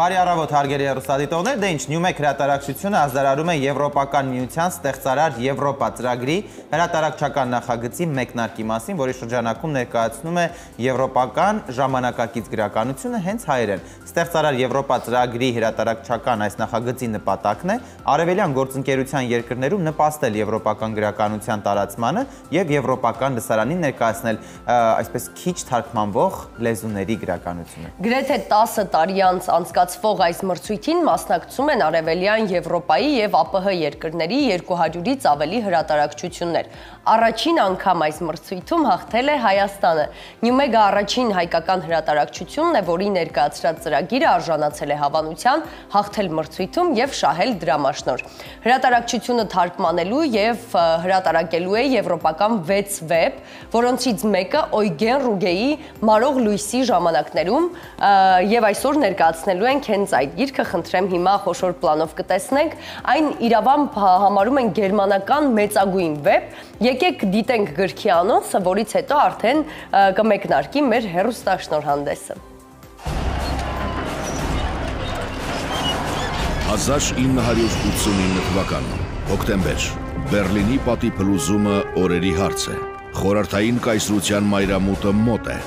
Բարի առավոտ հարգելի հեռուստադիտողներ, դե ինչ Նյումեկ հրատարակչությունը ազդարարում է Եվրոպական միության ստեղծարար Եվրոպա ծրագրի հրատարակչական նախագծի մեկնարկի մասին, որի շրջանակում ներկայացնում է Եվրոպական ժամանակակից գրականությունը հենց հայերեն։ Ստեղծարար Եվրոպա ծրագրի հրատարակչական այս նախագծի նպատակն է արևելյան գործընկերության երկրներում նպաստել եվրոպական գրականության տարածմանը եւ եվրոպական լսարանին ներկայացնել այսպես քիչ թարգմանվող լեզուների գրականությունը։ Գրեթե 10 տարի անց անցկացած անցկացվող այս մրցույթին մասնակցում են Արևելյան Եվրոպայի եւ ԱՊՀ երկրների 200-ից ավելի հրատարակչություններ։ Առաջին անգամ այս մրցույթում հաղթել է Հայաստանը։ Նյումեգը առաջին հայկական հրատարակչությունն է, որի ներկայացրած ծրագիրը արժանացել է հավանության, հաղթել մրցույթում եւ շահել դրամաշնոր։ Հրատարակչությունը թարգմանելու եւ հրատարակելու է եվրոպական 6 վեբ, որոնցից մեկը Օյգեն Ռուգեի Մարող լույսի ժամանակներում եւ այսօր ներկայացնելու ենք հենց այդ գիրքը, խնդրեմ հիմա խոշոր պլանով կտեսնենք, այն իրավամբ համարում են գերմանական մեծագույն վեբ, եկեք դիտենք գրքի անոնսը, որից հետո արդեն կմեկնարկի մեր հերոստաշնորհանդեսը։ 1989 թվականում հոկտեմբեր Բերլինի պատի փլուզումը օրերի հարց է։ Խորհրդային կայսրության մայրամուտը մոտ է։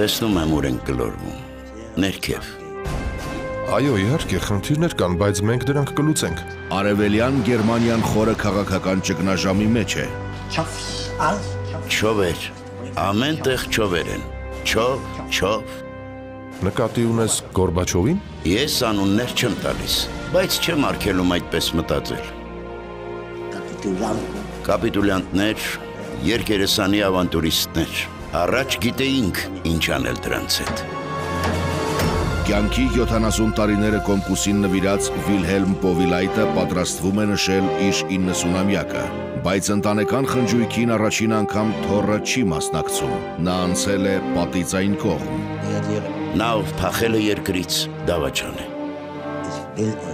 Տեսնում եմ ուր են գլորվում։ Ներքև։ Այո, իհարկե, խնդիրներ կան, բայց մենք դրանք կլուծենք։ Արևելյան Գերմանիան խորը քաղաքական ճգնաժամի մեջ է։ Չովեր։ Ամեն տեղ չովեր են։ Չով, չով։ Նկատի ունես Գորբաչովին։ Ես անուններ չեմ տալիս, բայց չեմ արգելում այդպես մտածել։ Կապիտուլյանտներ, երկերեսանի ավանտուրիստներ։ Առաջ գիտեինք ինչ անել դրանց հետ։ Կյանքի 70 տարիները կոմկուսին նվիրած Վիլհելմ Պովիլայտը պատրաստվում է նշել իր 90-ամյակը, բայց ընտանեկան խնջույքին առաջին անգամ թորը չի մասնակցում։ Նա անցել է պատից այն կողմ։ Նա ով փախել է երկրից, դավաճան է։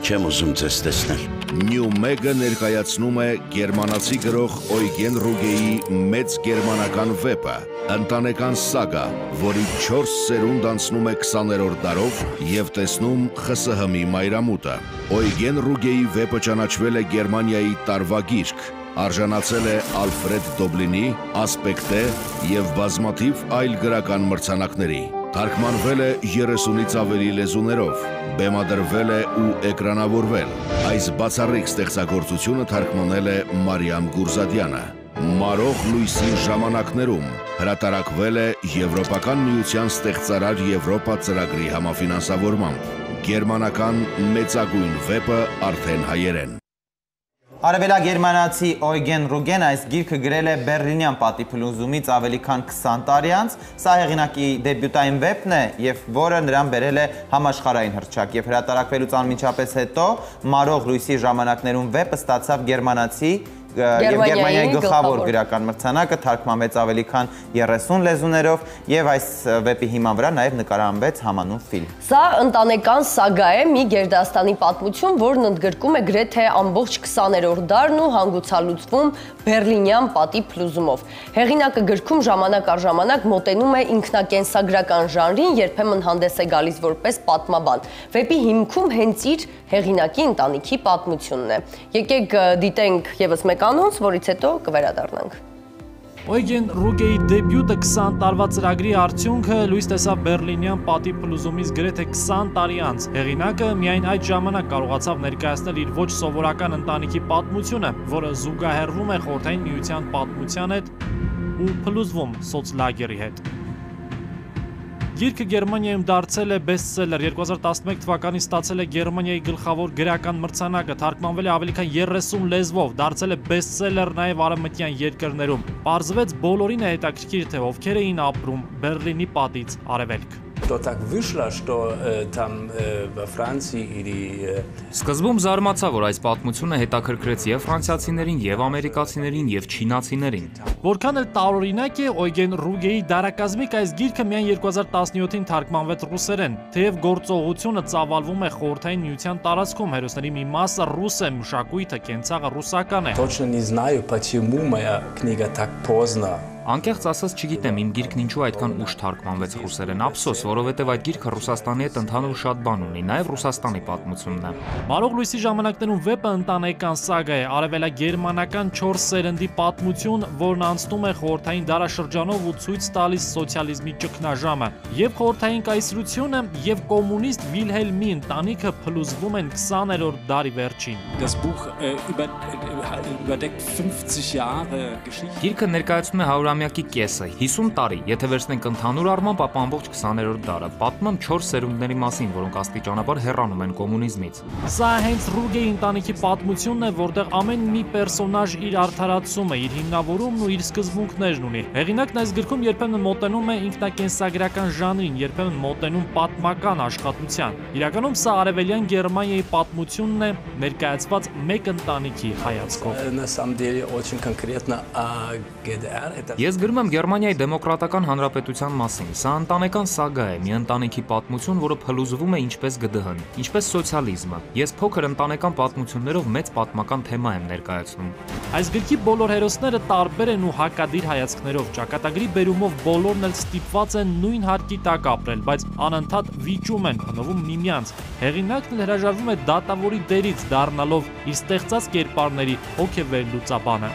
Չեմ ուզում ձեզ տեսնել։ Նյու Մեգը ներկայացնում է գերմանացի գրող Օյգեն Ռուգեի մեծ գերմանական վեպը, ընտանեկան սագա, որի 4 սերունդ անցնում է 20-րդ դարով եւ տեսնում ԽՍՀՄ-ի մայրամուտը։ Օյգեն Ռուգեի վեպը ճանաչվել է Գերմանիայի տարվա գիրք, արժանացել է Ալֆրեդ Դոբլինի, Ասպեկտե եւ բազմաթիվ այլ գրական մրցանակների։ Թարգմանվել է 30-ից ավելի լեզուներով, բեմադրվել է ու էկրանավորվել։ Այս բացառիկ ստեղծագործությունը թարգմանել է Մարիամ Գուրզադյանը։ Մարող լույսի ժամանակներում հրատարակվել է Եվրոպական միության ստեղծարար Եվրոպա ծրագրի համաֆինանսավորմամբ։ Գերմանական մեծագույն վեպը արդեն հայերեն։ Արևելագերմանացի Օյգեն Ռուգեն այս գիրքը գրել է Բերլինյան պատի փլուզումից ավելի քան 20 տարի անց։ Սա հեղինակի դեբյուտային վեպն է, եւ որը նրան բերել է համաշխարհային հրճակ եւ հրատարակվելուց անմիջապես հետո Մարող լույսի ժամանակներում վեպը ստացավ գերմանացի եւ Գերմանիայի գլխավոր գրական մրցանակը թարգմանվեց ավելի քան 30 լեզուներով եւ այս վեպի հիման վրա նաեւ նկարահանվեց համանուն ֆիլմ։ Սա ընտանեկան սագա է, մի գերդաստանի պատմություն, որն ընդգրկում է գրեթե ամբողջ 20-րդ դարն ու հանգուցալուծվում Բերլինյան պատի փլուզումով։ Հեղինակը գրքում ժամանակ առ ժամանակ մոտենում է ինքնակենսագրական ժանրին, երբեմն հանդես է գալիս որպես պատմաբան։ Վեպի հիմքում հենց իր հեղինակի ընտանիքի պատմությունն է։ Եկեք դիտենք եւս մեկ անոնց, որից հետո կվերադառնանք։ Օյգեն Ռուգեի դեբյուտը 20 տարվա ծրագրի արդյունքը լույս տեսավ Բերլինյան պատի փլուզումից գրեթե 20 տարի անց։ Հեղինակը միայն այդ ժամանակ կարողացավ ներկայացնել իր ոչ սովորական ընտանիքի պատմությունը, որը զուգահեռվում է խորթային միության պատմության հետ ու փլուզվում սոցլագերի հետ։ Գիրքը Գերմանիայում դարձել է բեսթսելեր, 2011 թվականին ստացել է Գերմանիայի գլխավոր գրական մրցանակը, թարգմանվել է ավելի քան 30 լեզվով, дարձել է բեսթսելեր նաև արևմտյան երկրներում։ Պարզվեց բոլորին է հետաքրքիր թե ովքեր էին ապրում Բերլինի պատից արևելք что так вышло, что э, там э, во Франции или э... Սկզբում զարմացա, որ այս պատմությունը հետաքրքրեց եւ ֆրանսիացիներին, եւ ամերիկացիներին, եւ չինացիներին։ Որքան էլ տարօրինակ է Օյգեն Ռուգեի դարակազմիկ այս գիրքը միայն 2017-ին թարգմանվեց ռուսերեն, թեև գործողությունը ծավալվում է խորհրդային միության տարածքում, հերոսների մի մասը ռուս է, մշակույթը, կենցաղը ռուսական է։ Точно не знаю, почему моя книга так поздно Անկեղծ ասած չգիտեմ իմ գիրքն ինչու այդքան ուշ թարգմանվեց ռուսերեն, ափսոս, որովհետև այդ գիրքը Ռուսաստանի հետ ընդհանուր շատ բան ունի, նաև Ռուսաստանի պատմությունն է։ Մարող լույսի ժամանակներում վեպը ընտանեկան սագա է, արևելագերմանական 4 սերնդի պատմություն, որն անցնում է խորհրդային դարաշրջանով ու ցույց տալիս սոցիալիզմի ճգնաժամը։ Եվ խորհրդային կայսրությունը եւ կոմունիստ Վիլհելմի ընտանիքը փլուզվում են 20-րդ դարի վերջին։ Das Buch äh, über, äh, überdeckt 50 Jahre Geschichte. Գիրքը ներկայացնում է 100-ամյակի կեսը, 50 տարի, եթե վերցնենք ընդհանուր առմամբ, ապա ամբողջ 20-րդ դարը։ Պատմում 4 սերունդների մասին, որոնք աստիճանաբար հեռանում են կոմունիզմից։ Սա հենց Ռուգեի ընտանիքի պատմությունն է, որտեղ ամեն մի պերսոնաժ իր արդարացումը, իր հիմնավորումն ու իր սկզբունքներն ունի։ Հեղինակն այս գրքում երբեմն մոտենում է ինքնակենսագրական ժանրին, երբեմն մոտենում պատմական աշխատության։ Իրականում սա արևելյան Գերմանիայի պատմությունն է, ներկայացված մեկ ընտանիքի հայացքով։ Э, На самом деле очень конкретно о ГДР. Ես գրում եմ Գերմանիայի դեմոկրատական հանրապետության մասին։ Սա ընտանեկան սագա է, մի ընտանիքի պատմություն, որը փլուզվում է ինչպես ԳԴՀ-ն, ինչպես սոցիալիզմը։ Ես փոքր ընտանեկան պատմություններով մեծ պատմական թեմա եմ ներկայացնում։ Այս գրքի բոլոր հերոսները տարբեր են ու հակադիր հայացքներով, ճակատագրի բերումով բոլորն էլ ստիպված են նույն հարկի տակ ապրել, բայց անընդհատ վիճում են, փնովում միմյանց։ Հեղինակն էլ հրաժարվում է դատավորի դերից, դառնալով իր ստեղծած կերպարների հոգեվերլուծաբանը։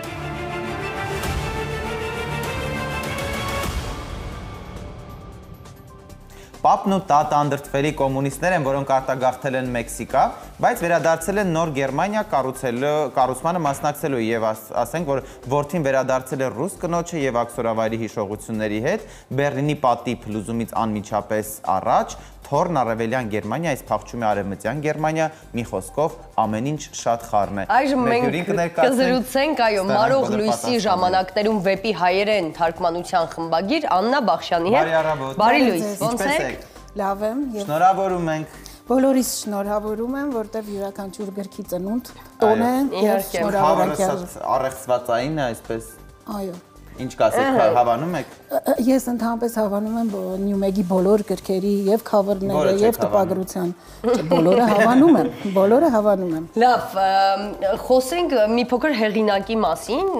Պապն ու տատը անդրտվելի կոմունիստներ են, որոնք արտագաղթել են Մեքսիկա, բայց վերադարձել են նոր Գերմանիա կառուցելու կառուցմանը մասնակցելու եւ աս- ասենք որ որդին վերադարձել է ռուս կնոջը եւ աքսորավայրի հիշողությունների հետ Բերլինի պատի փլուզումից անմիջապես առաջ Թորն արևելյան Գերմանիա, այս փախչում է արևմտյան Գերմանիա, մի խոսքով ամեն ինչ շատ խառն է։ Այժմ մենք կզրուցենք, այո, Մարող լույսի ժամանակներում վեպի հայերեն թարգմանության խմբագիր Աննա Բախշյանի հետ։ Բարի լույս, ո՞նց եք։ Լավ եմ եւ Շնորհավորում ենք։ բոլորիս շնորհավորում եմ, որտեվ յուրաքանչյուր գրքի ծնունդ տոն է եւ Իհարկե։ շնորհավորակյալ։ շատ առեղծվածային է, այսպես։ Այո։ Ինչ կասեք, հավանում եք։ Ես ընդհանրապես հավանում եմ Նյումեգի բոլոր գրքերի եւ չեք եւ տպագրության։ Բոլորը հավանում եմ, բոլորը հավանում եմ։ Լավ, խոսենք մի փոքր հեղինակի մասին,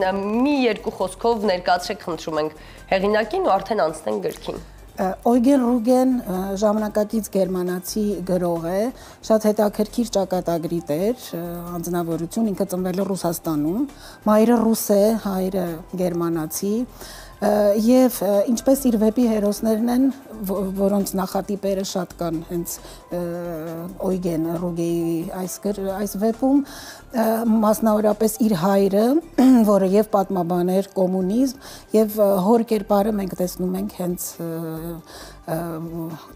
մի երկու խոսքով ներկայացրեք խնդրում ենք հեղինակին ու արդեն անցնենք գրքին։ Օյգեն Ռուգեն ժամանակակից գերմանացի գրող է, շատ հետաքրքիր ճակատագրի տեր, ը, անձնավորություն, ինքը ծնվել է Ռուսաստանում, մայրը ռուս է, հայրը գերմանացի, եւ ինչպես իր վեպի հերոսներն են, որոնց նախատիպերը շատ կան հենց Օյգեն Ռուգեի այս այս վեպում, մասնավորապես իր հայրը, որը եւ պատմաբան էր կոմունիզմ եւ հոր կերպարը մենք տեսնում ենք հենց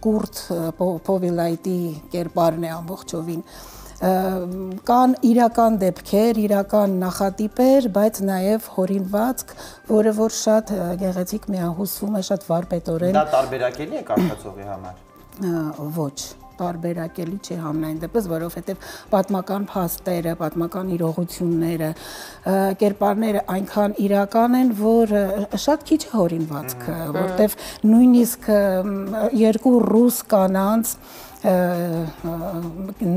Կուրտ Պո- Պովիլայտի կերպարն է ամբողջովին կան իրական դեպքեր, իրական նախատիպեր, բայց նաև հորինվածք, որը որ շատ գեղեցիկ միահուսվում է, շատ վարպետորեն Դա տարբերակելի է կարդացողի համար։ ոչ տարբերակելի չի համնային դեպս, որովհետև պատմական փաստերը, պատմական իրողությունները, կերպարները այնքան իրական են, որ շատ քիչ է հորինվածքը, որտեվ նույնիսկ երկու ռուս կանանց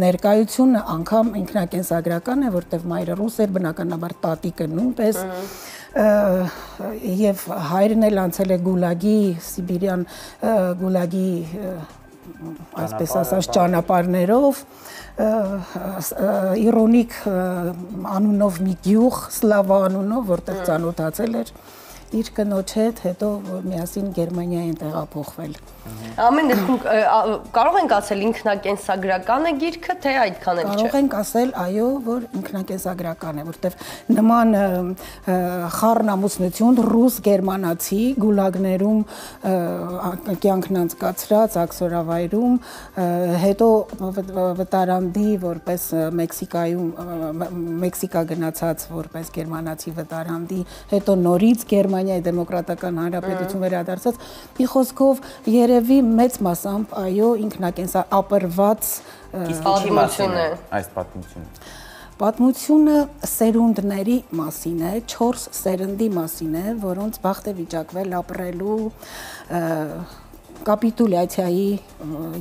ներկայությունը անգամ ինքնակենսագրական է, որտեվ մայրը ռուս էր, բնականաբար տատիկը նույնպես եւ հայրն էլ անցել է գուլագի, սիբիրյան գուլագի այսպես ասած ը, իրոնիկ անունով մի գյուղ սլավա անունով որտեղ ծանոթացել էր իր կնոջ հետ, հետո միասին Գերմանիա են տեղափոխվել։ Ամեն դեպքում կարող ենք ասել ինքնակենսագրական է գիրքը, թե այդքան էլ չէ։ Կարող ենք ասել, այո, որ ինքնակենսագրական է, որտեվ նման խառնամուսնություն ռուս գերմանացի գուլագներում կյանքն անցկացրած աքսորավայրում, հետո վտարանդի որպես Մեքսիկայում Մեքսիկա գնացած որպես գերմանացի վտարանդի, հետո նորից Գերմանիայի դեմոկրատական հանրապետություն վերադարձած, մի խոսքով երևի մեծ մասամբ այո ինքնակենսա ապրված Պատմություն է։ այս պատմությունը։ Պատմությունը սերունդների մասին է, 4 սերնդի մասին է, որոնց բախտ է վիճակվել ապրելու կապիտուլյացիայի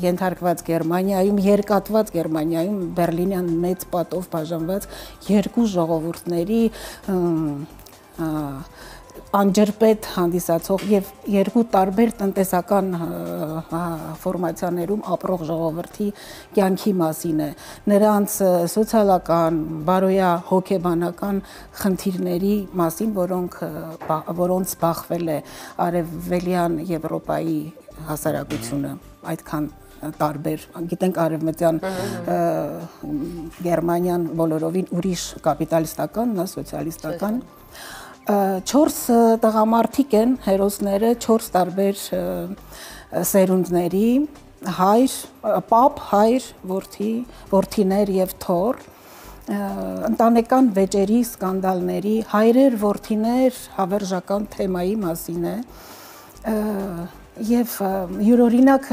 ենթարկված Գերմանիայում, երկատված Գերմանիայում Բերլինյան մեծ պատով բաժանված երկու ժողովուրդների անջրպետ հանդիսացող եւ երկու տարբեր տնտեսական ֆորմացիաներում ապրող ժողովրդի կյանքի մասին է նրանց սոցիալական, բարոյա, հոգեբանական խնդիրների մասին, որոնք որոնց բախվել է արևելյան Եվրոպայի հասարակությունը այդքան տարբեր, գիտենք արևմտյան Գերմանիան բոլորովին ուրիշ կապիտալիստական, նա սոցիալիստական 4 տղամարդիկ են հերոսները 4 տարբեր սերունդների հայր, պապ, հայր, որդի, որդիներ եւ թոր ընտանեկան վեճերի, սկանդալների, հայրեր, որդիներ, հավերժական թեմայի մասին է Եվ յուրօրինակ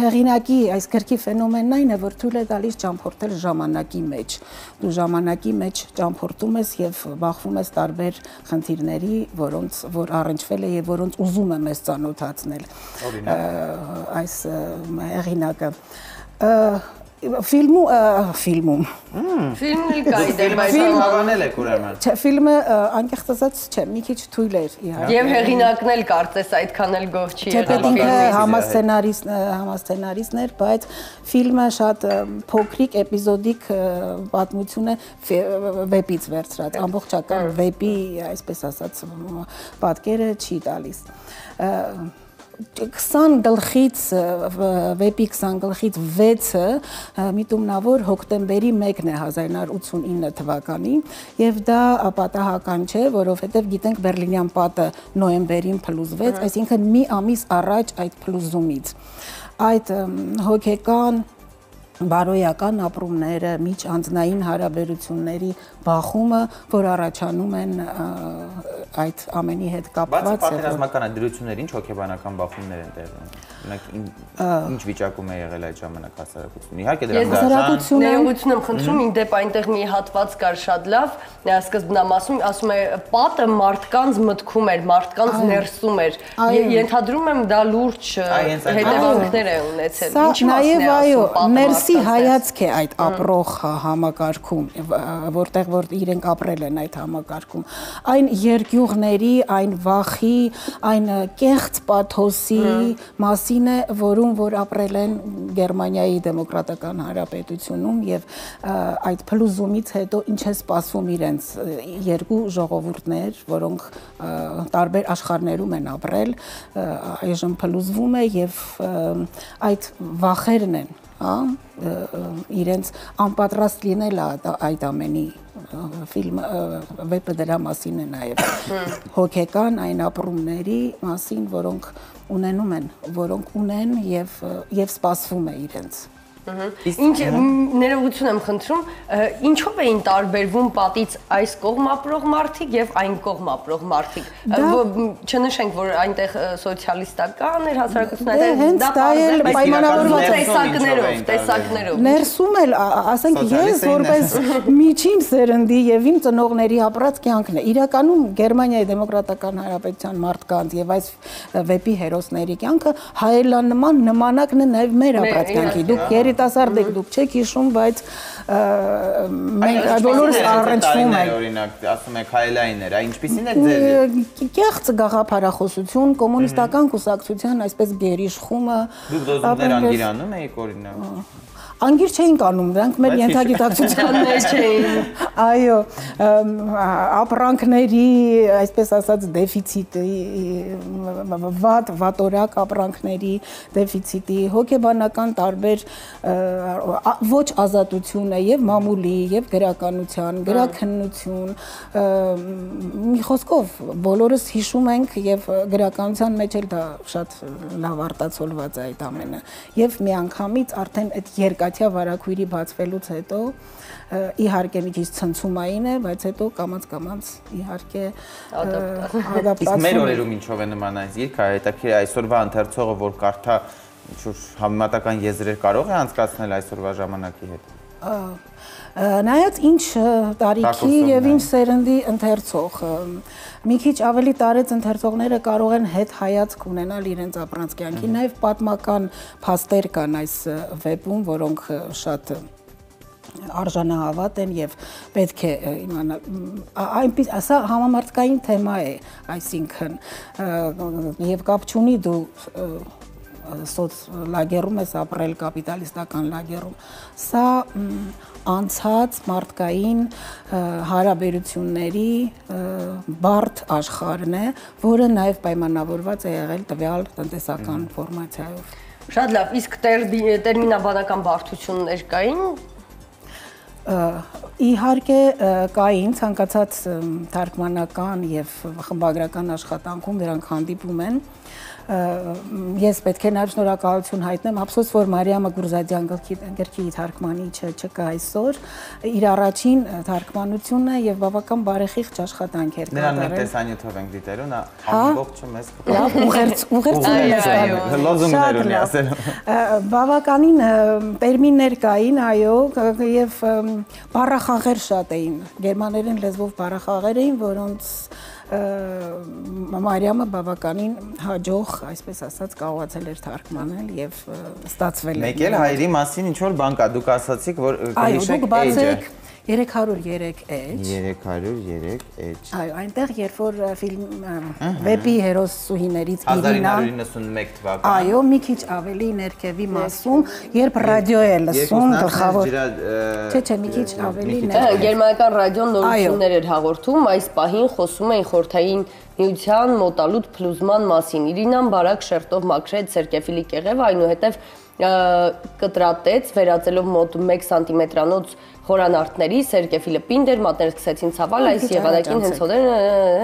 հեղինակի այս գրքի ֆենոմենն այն է, որ թույլ է տալիս ճամփորդել ժամանակի մեջ։ Դու ժամանակի մեջ ճամփորդում ես եւ բախվում ես տարբեր խնդիրների, որոնց որ առնչվել է եւ որոնց ուզում է մեզ ծանոթացնել։ Այս հեղինակը ֆիլմու ֆիլմում ֆիլմն էլ կա դեր բայց հավանել եք ուրեմն չէ ֆիլմը անկեղծ ասած չէ մի քիչ թույլ էր իհարկե եւ հեղինակն էլ կարծես այդքան էլ գող չի եղել չէ ինքը համասցենարիստ համասցենարիստներ բայց ֆիլմը շատ փոքրիկ էպիզոդիկ պատմություն է վեպից վերցրած ամբողջական վեպի այսպես ասած պատկերը չի տալիս 20 գլխից վեպի 20 գլխից 6-ը միտումնավոր հոկտեմբերի 1-ն է 1989 թվականի եւ դա պատահական չէ, որովհետեւ գիտենք Բերլինյան պատը նոեմբերին փլուզվեց, այսինքն մի ամիս առաջ այդ փլուզումից այդ հոգեկան բարոյական ապրումները, միջանձնային հարաբերությունների բախումը, որ առաջանում են այդ ամենի հետ կապված է։ Բացի պատերազմական դրություններ, ինչ հոգեբանական բախումներ են ունենում։ Մենք ինչ վիճակում է եղել այդ ժամանակ հասարակությունը։ Իհարկե դրանք դաշան։ Ներողություն եմ խնդրում, ին դեպ այնտեղ մի հատված կար շատ լավ, սկզբնամասում ասում է պատը մարդկանց մտքում էր, մարդկանց ներսում էր։ Ենթադրում եմ դա լուրջ հետևանքներ է ունեցել։ Ինչ մասն է ասում, ներս Այսի հայացք է այդ ապրող համակարգում, որտեղ որ իրենք ապրել են այդ համակարգում։ Այն երկյուղների, այն վախի, այն կեղծ պաթոսի մասին է, որում որ ապրել են Գերմանիայի դեմոկրատական հանրապետությունում եւ այդ փլուզումից հետո ինչ է սպասվում իրենց երկու ժողովուրդներ, որոնք տարբեր աշխարհներում են ապրել, այժմ փլուզվում է եւ այդ վախերն են հա իրենց անպատրաստ լինելը այդ ամենի ֆիլմը վեպը դրա մասին է նաև հոգեկան այն ապրումների մասին, որոնք ունենում են, որոնք ունեն եւ եւ սպասվում է իրենց Ինչ ներողություն եմ խնդրում, ինչով էին տարբերվում պատից այս կողմ ապրող մարդիկ եւ այն կողմ ապրող մարդիկ։ Չնշենք, որ այնտեղ սոցիալիստական էր հասարակությունը, դե հենց դա պայմանավորված է տեսակներով, տեսակներով։ Ներսում էլ, ասենք ես որպես միջին սերնդի եւ իմ ծնողների ապրած կյանքն է։ Իրականում Գերմանիայի դեմոկրատական հանրապետության մարդկանց եւ այս վեպի հերոսների կյանքը հայելանման նմանակն է նաեւ մեր ապրած կյանքի։ Դուք երիտասարդ եք դուք չեք հիշում, բայց մենք բոլորս առնչվում ենք։ Օրինակ, ասում եք հայելայիններ, այ ինչպիսին է ձեր։ Կեղծ գաղափարախոսություն, կոմունիստական կուսակցության այսպես գերիշխումը։ Դուք դոզումներ անգիրանում եք օրինակ անգիր չէին կանում, դրանք մեր ենթագիտակցության մեջ էին։ Այո, ապրանքների, այսպես ասած, դեֆիցիտի, վատ վատորակ ապրանքների դեֆիցիտի, հոգեբանական տարբեր ոչ ազատությունը եւ մամուլի եւ գրականության, գրաքննություն, մի խոսքով բոլորս հիշում ենք եւ գրականության մեջ էլ դա շատ լավ արտացոլված է այդ ամենը։ Եվ միանգամից արդեն այդ երկար Կատյա վարակույրի բացվելուց հետո իհարկե մի քիչ ցնցումային է, բայց հետո կամած-կամած իհարկե ադապտացիա։ Իսկ մեր օրերում ինչով է նման այս գիրքը, հետաքրիր այսօրվա ընթերցողը, որ կարդա ինչ-որ համեմատական եզրեր կարող է անցկացնել այսօրվա ժամանակի հետ։ Նայած ինչ տարիքի եւ ինչ սերնդի ընթերցող մի քիչ ավելի տարեց ընթերցողները կարող են հետ հայացք ունենալ իրենց ապրանց կյանքի, նաև պատմական փաստեր կան այս վեպում, որոնք շատ արժանահավատ են եւ պետք է իմանալ այնպես ասա համամարտկային թեմա է այսինքն եւ կապ չունի դու սոց լագերում ես ապրել կապիտալիստական լագերում սա անցած մարդկային հարաբերությունների բարդ աշխարհն է, որը նաև պայմանավորված է եղել տվյալ տնտեսական ֆորմացիայով։ Շատ լավ, իսկ տերմինաբանական բարդություններ կային Իհարկե կային ցանկացած թարգմանական եւ խմբագրական աշխատանքում դրանք հանդիպում են ես պետք է նաև շնորհակալություն հայտնեմ ափսոս որ Մարիամը Գուրզադյան գրքի գրքի թարգմանիչը չկա այսօր իր առաջին թարգմանությունն է եւ բավական բարեխիղճ աշխատանք էր կատարել նրան մենք տեսանյութով ենք դիտելու նա ամբողջը մեզ լավ ուղերձ ուղերձ լոզունգներ ունի ասել բավականին տերմիններ կային այո եւ բառախաղեր շատ էին գերմաներեն լեզվով բառախաղեր էին որոնց Մարիամը բավականին հաջող, այսպես ասած, կարողացել էր թարգմանել եւ ստացվել է։ Մեկ էլ հայերի մասին ինչ որ բան կա, դուք ասացիք, որ կհիշեք Age-ը։ 303 էջ 303 էջ Այո, այնտեղ երբ որ ֆիլմ վեպի հերոսուհիներից Իրինա 1991 թվական Այո, մի քիչ ավելի ներքևի մասում, երբ ռադիո է լսում գլխավոր Չէ, չէ, մի քիչ ավելի ներքև Գերմանական ռադիոն նորություններ էր հաղորդում, այս պահին խոսում էին խորթային միության մոտալուտ փլուզման մասին։ Իրինան բարակ շերտով մաքրեց Սերկեֆիլի կեղևը, այնուհետև կտրատեց, վերածելով մոտ 1 սանտիմետրանոց խորանարդների Սերկեֆիլը պինդեր մատներ սկսեցին ցավալ այս եղանակին հենց հոդեր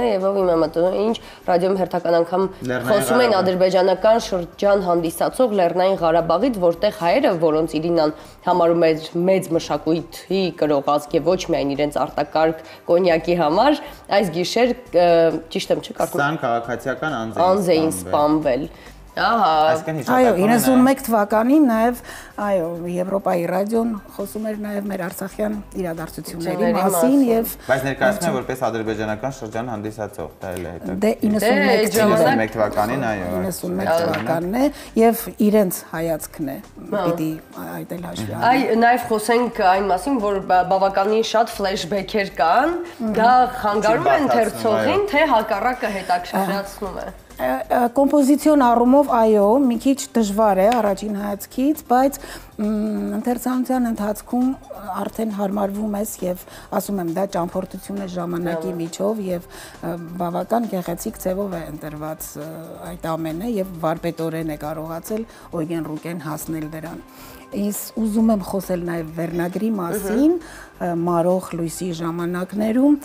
եւ ով իմ մտնում ինչ ռադիոյում հերթական անգամ խոսում են ադրբեջանական շրջան հանդիսացող Լեռնային Ղարաբաղից որտեղ հայերը որոնց Իրինան համարում էր մեծ մշակույթի կրողազգ եւ ոչ միայն իրենց արտակարգ կոնյակի համար այս գիշեր ճիշտ եմ չէ կարծում 20 քաղաքացիական անձ էին սպանվել Ահա։ Այո, 91 թվականին նաև այո, Եվրոպայի ռադիոն խոսում էր նաև մեր Արցախյան իրադարձությունների մասին եւ Բայց ներկայացնում է որպես ադրբեջանական շրջան հանդիսացող, դա էլ է հետո։ Դե 91 թվականին, այո։ 91 թվականն է եւ իրենց հայացքն է պիտի այդ էլ հաշվի առնել։ Այ նաև խոսենք այն մասին, որ բավականին շատ ֆլեշբեքեր կան, դա խանգարում է ընթերցողին, թե հակառակը հետաքրքրացնում է կոմպոզիցիոն առումով այո, մի քիչ դժվար է առաջին հայացքից, բայց ընթերցանության ընթացքում արդեն հարմարվում ես եւ ասում եմ դա ճամփորդություն է ժամանակի միջով եւ բավական գեղեցիկ ձևով է ընտրված այդ ամենը եւ վարպետորեն է կարողացել Օյգեն Ռուկեն հասնել դրան։ Ես ուզում եմ խոսել նաև վերնագրի մասին, մարող լույսի ժամանակներում,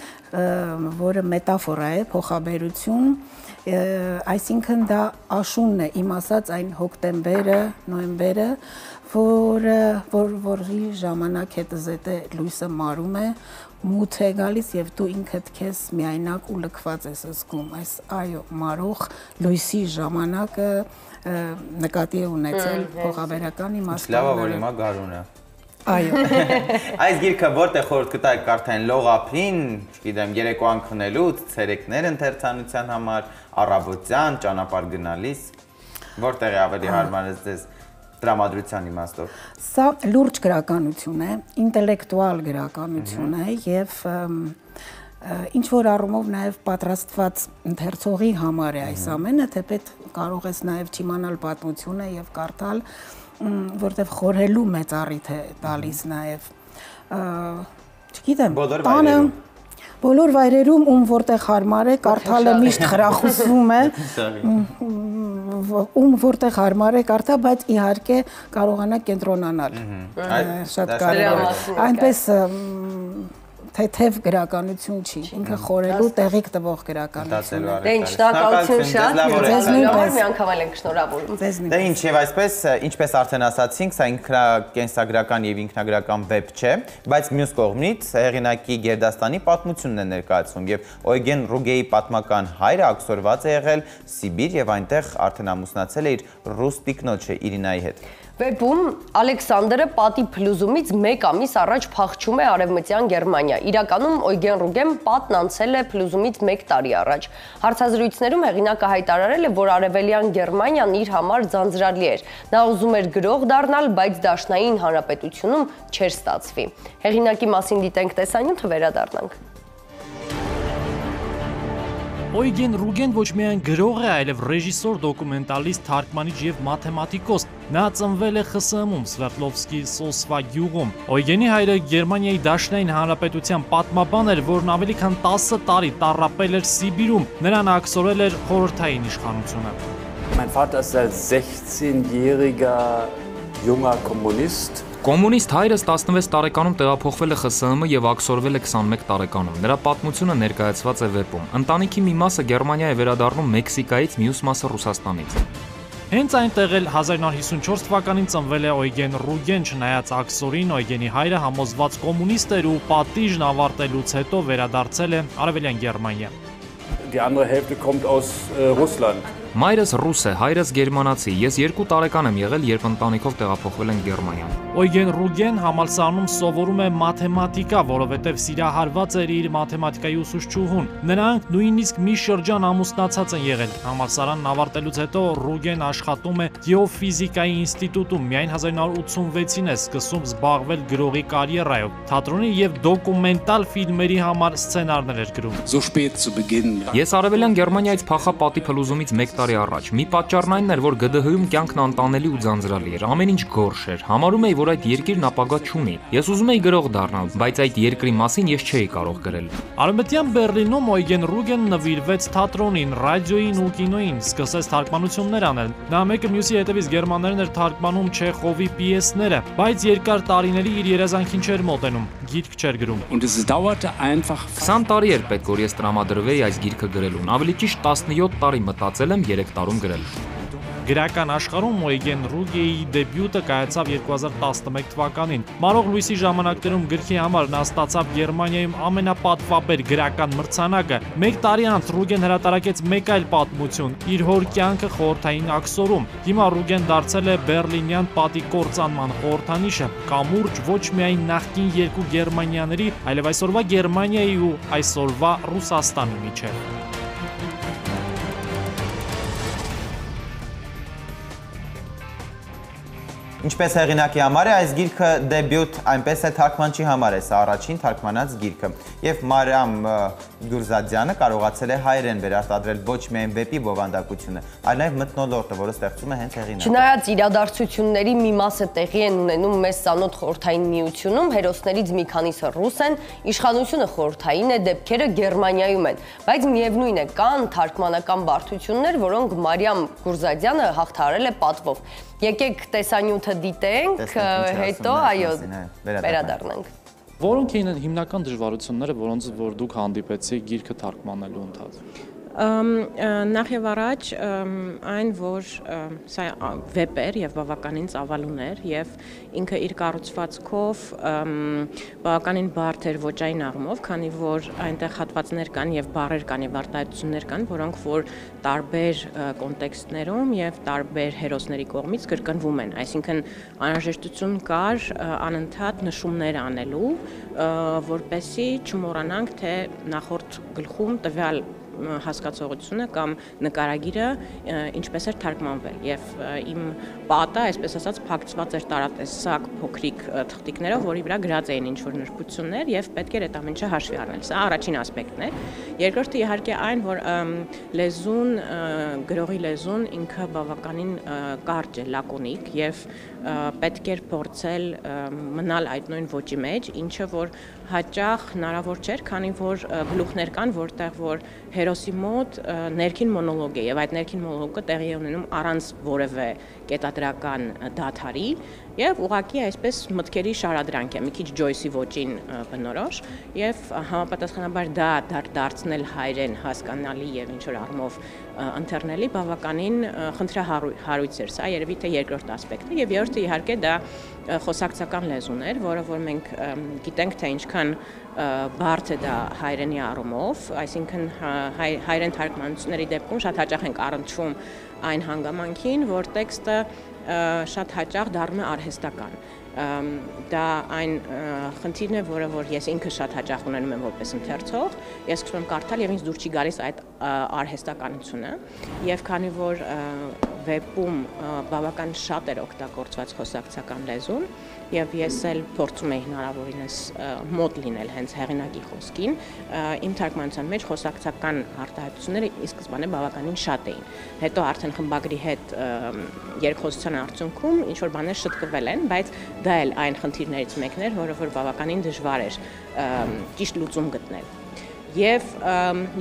որը մետաֆորա է, փոխաբերություն, այսինքն դա աշունն է, իմ ասած այն հոկտեմբերը, նոյեմբերը, որը որ որի ժամանակ հետը զետը լույսը մարում է, մութ է գալիս եւ դու ինքդ քեզ միայնակ ու լքված ես զգում այս այո մարող լույսի ժամանակը նկատի ունեցել փոխաբերական իմաստով լավա որ հիմա գարունը Այո։ Այս գիրքը որտեղ խորհուրդ կտայք կարդային լողափին, չգիտեմ, երեկոյան քնելուց, ցերեկներ ընթերցանության համար, առավոտյան ճանապարհ գնալիս, որտեղ է ավելի հարմար է ձեզ տրամադրության իմաստով։ Սա լուրջ գրականություն է, ինտելեկտուալ գրականություն է եւ ինչ որ առումով նաև պատրաստված ընթերցողի համար է այս ամենը, թեպետ կարող ես նաև չիմանալ պատմությունը եւ կարդալ, որտեվ խորհելու մեծ առիթ է տալիս նաև չգիտեմ, տանը բոլոր վայրերում ում որտեղ հարմար է, կարդալը միշտ խրախուսվում է։ Ում որտեղ հարմար է կարդա, բայց իհարկե կարողանա կենտրոնանալ։ Շատ կարևոր Այնպես թեթև գրականություն չի, ինքը խորելու տեղիք տվող գրականություն է։ Դե ինչ, շնորհակալություն շատ, ձեզ նույնպես մի անգամ էլ ենք շնորհավորում։ Դե ինչ, եւ այսպես, ինչպես արդեն ասացինք, սա ինքնակենսագրական եւ ինքնագրական վեբ չէ, բայց մյուս կողմից հեղինակի Գերդաստանի պատմությունն է ներկայացում եւ Օյգեն Ռուգեի պատմական հայրը ակսորված է եղել Սիբիր եւ այնտեղ արդեն ամուսնացել է իր ռուս տիկնոջը Իրինայի հետ։ Վեպում Ալեքսանդրը պատի փլուզումից 1 ամիս առաջ փախչում է Արևմտյան Գերմանիա։ Իրականում Օյգեն Ռուգեն պատն անցել է փլուզումից 1 տարի առաջ։ Հարցազրույցներում հեղինակը հայտարարել է, որ Արևելյան Գերմանիան իր համար ձանձրալի էր։ Նա ուզում էր գրող դառնալ, բայց Դաշնային Հանրապետությունում չէր ստացվի։ Հեղինակի մասին դիտենք տեսանյութը վերադառնանք։ Օյգեն Ռուգեն ոչ միայն գրող է, այլև ռեժիսոր, դոկումենտալիստ, թարգմանիչ եւ մաթեմատիկոս։ Նա ծնվել է ԽՍՀՄ-ում Սվերդլովսկի Սոսվա գյուղում։ Օյգենի հայրը Գերմանիայի Դաշնային Հանրապետության պատմաբան էր, որն ավելի քան 10 տարի տառապել էր Սիբիրում։ Նրան ակսորել էր խորհրդային իշխանությունը։ Mein Vater ist ein 16-jähriger junger Kommunist Կոմունիստ հայրս 16 տարեկանում տեղափոխվել է ԽՍՀՄ եւ ակսորվել է 21 տարեկանում։ Նրա պատմությունը ներկայացված է վեպում։ Ընտանիքի մի մասը Գերմանիա է վերադառնում Մեքսիկայից, մյուս մասը Ռուսաստանից։ Հենց այնտեղ էլ 1954 թվականին ծնվել է Օյգեն Ռուգեն, չնայած աքսորին Օյգենի հայրը համոզված կոմունիստ էր ու պատիժն ավարտելուց հետո վերադարձել է Արևելյան Գերմանիա։ Die andere Hälfte kommt aus äh, Russland. Մայրս ռուս է, հայրս գերմանացի։ Ես 2 տարեկան եմ եղել, երբ ընտանիքով տեղափոխվել ենք Գերմանիա։ Օյգեն Ռուգեն համալսարանում սովորում է մաթեմատիկա, որովհետև սիրահարված էր իր մաթեմատիկայի ուսուցչուհուն։ Նրանք նույնիսկ մի շրջան ամուսնացած են եղել։ Համալսարանն ավարտելուց հետո Ռուգեն աշխատում է գեոֆիզիկայի ինստիտուտում։ Միայն 1986-ին է սկսում զբաղվել գրողի կարիերայով։ Թատրոնի եւ դոկումենտալ ֆիլմերի համար սցենարներ էր գրում։. Ես Արևելյան Գերմանիայից փախա պատի փլուզումից 1 տարի առաջ։ Մի պատճառն այն էր, որ ԳԴՀ-ում կյանքն անտանելի ու ձանձրալի էր։ Ամեն ինչ գորշ էր։ Համարում էի, որ այդ երկիրն ապագա չունի։ Ես ուզում էի գրող դառնալ, բայց այդ երկրի մասին ես չէի կարող գրել։ Արևմտյան Բերլինում Օյգեն Ռուգեն նվիրվեց թատրոնին, ռադիոյին ու կինոյին, սկսեց թարգմանություններ անել։ Նա մեկը մյուսի հետևից գերմաներեն էր թարգմանում Չեխովի պիեսները, բայց երկար տարիների իր երազանքին չէր մոտենում, գիրք չէր գրում։ Und es dauerte einfach 20 տարի էր պետք, որ ես տրամադրվեի այս գիրքը գրելուն։ Ավելի ճիշտ 17 տարի մտածել եմ 3 տարում գրել։ Գրական աշխարհում Օյգեն Ռուգեի դեբյուտը կայացավ 2011 թվականին։ Մարող լույսի ժամանակներում գրքի համար նա ստացավ Գերմանիայում ամենապատվաբեր գրական մրցանակը։ Մեկ տարի անց Ռուգեն հրատարակեց մեկ այլ պատմություն՝ իր հոր կյանքը խորթային աքսորում։ Հիմա Ռուգեն դարձել է Բերլինյան պատի կործանման խորհրդանիշը, կամուրջ ոչ միայն նախկին երկու Գերմանիաների, այլև այսօրվա Գերմանիայի ու այսօրվա Ռուսաստանի միջև։ Ինչպես հեղինակի համար է այս գիրքը դեբյուտ, այնպես է թարգմանչի համար է սա առաջին թարգմանած գիրքը։ Եվ Մարիամ Գուրզադյանը կարողացել է հայերեն վերարտադրել ոչ միայն վեպի բովանդակությունը, այլ նաև մթնոլորտը, որը ստեղծում է հենց հեղինակը։ Չնայած իրադարձությունների մի մասը տեղի են ունենում մեզ ցանոթ խորթային միությունում, հերոսներից մի քանիսը ռուս են, իշխանությունը խորթային է, դեպքերը Գերմանիայում են, բայց միևնույն է, կան թարգմանական բարդություններ, որոնք Մարիամ Գուրզադյանը հաղթարել է պատվով։ Եկեք տեսանյութը դիտենք, հետո այո, վերադառնանք։ Որոնք էին հիմնական դժվարությունները, որոնց որ դուք հանդիպեցիք գիրքը թարգմանելու ընթացքում։ Նախ եւ առաջ այն որ սա վեպ էր եւ բավականին ծավալուն էր եւ ինքը իր կառուցվածքով բավականին բարդ էր ոչային առումով, քանի որ այնտեղ հատվածներ կան եւ բառեր կան եւ արտահայտություններ կան, որոնք որ տարբեր կոնտեքստներում եւ տարբեր հերոսների կողմից կրկնվում են, այսինքն անհրաժեշտություն կար անընդհատ նշումներ անելու, որպեսի չմոռանանք թե նախորդ գլխում տվյալ հասկացողությունը կամ նկարագիրը ինչպես էր թարգմանվել եւ իմ պատը այսպես ասած փակցված էր տարատեսակ փոքրիկ թղթիկներով, որի վրա գրած էին ինչ որ նրբություններ եւ պետք էր այդ ամենը հաշվի առնել։ Սա առաջին ասպեկտն է։ Երկրորդը իհարկե այն, որ լեզուն գրողի լեզուն ինքը բավականին կարճ է, լակոնիկ եւ պետք էր փորձել մնալ այդ նույն ոճի մեջ, ինչը որ հաճախ հնարավոր չէր, քանի որ գլուխներ կան, որտեղ որ հերոսի մոտ ներքին մոնոլոգ է եւ այդ ներքին մոնոլոգը տեղի է ունենում առանց որևէ կետադրական դաթարի եւ ուղակի այսպես մտքերի շարադրանք է մի քիչ Ջոյսի ոճին բնորոշ եւ համապատասխանաբար դա դարձնել հայրեն հասկանալի եւ ինչ որ առումով ընթերնելի բավականին խնդրահարույց էր սա երևի թե երկրորդ ասպեկտը եւ երրորդը իհարկե դա խոսակցական լեզուն էր որը որ մենք գիտենք թե ինչքան բարդ է դա հայրենի առումով այսինքն հայ, հայրեն թարգմանությունների դեպքում շատ հաճախ ենք առնչվում այն հանգամանքին, որ տեքստը շատ հաճախ դառնում է արհեստական դա այն խնդիրն է, որը որ ես ինքը շատ հաճախ ունենում եմ որպես ընթերցող, ես սկսում եմ կարդալ եւ ինձ դուր չի գալիս այդ արհեստականությունը, եւ քանի որ վեբում բավական շատ էր օգտագործված խոսակցական լեզուն, եւ ես էլ փորձում եի հնարավորինս մոտ լինել հենց հեղինակի խոսքին, իմ թարգմանության մեջ խոսակցական արտահայտությունները ի սկզբանե բավականին շատ էին։ Հետո արդեն խմբագրի հետ երկխոսության արդյունքում ինչ որ բաներ շտկվել են, բայց դա էլ այն խնդիրներից մեկն էր, որը որ բավականին դժվար էր ճիշտ լուծում գտնել։ Եվ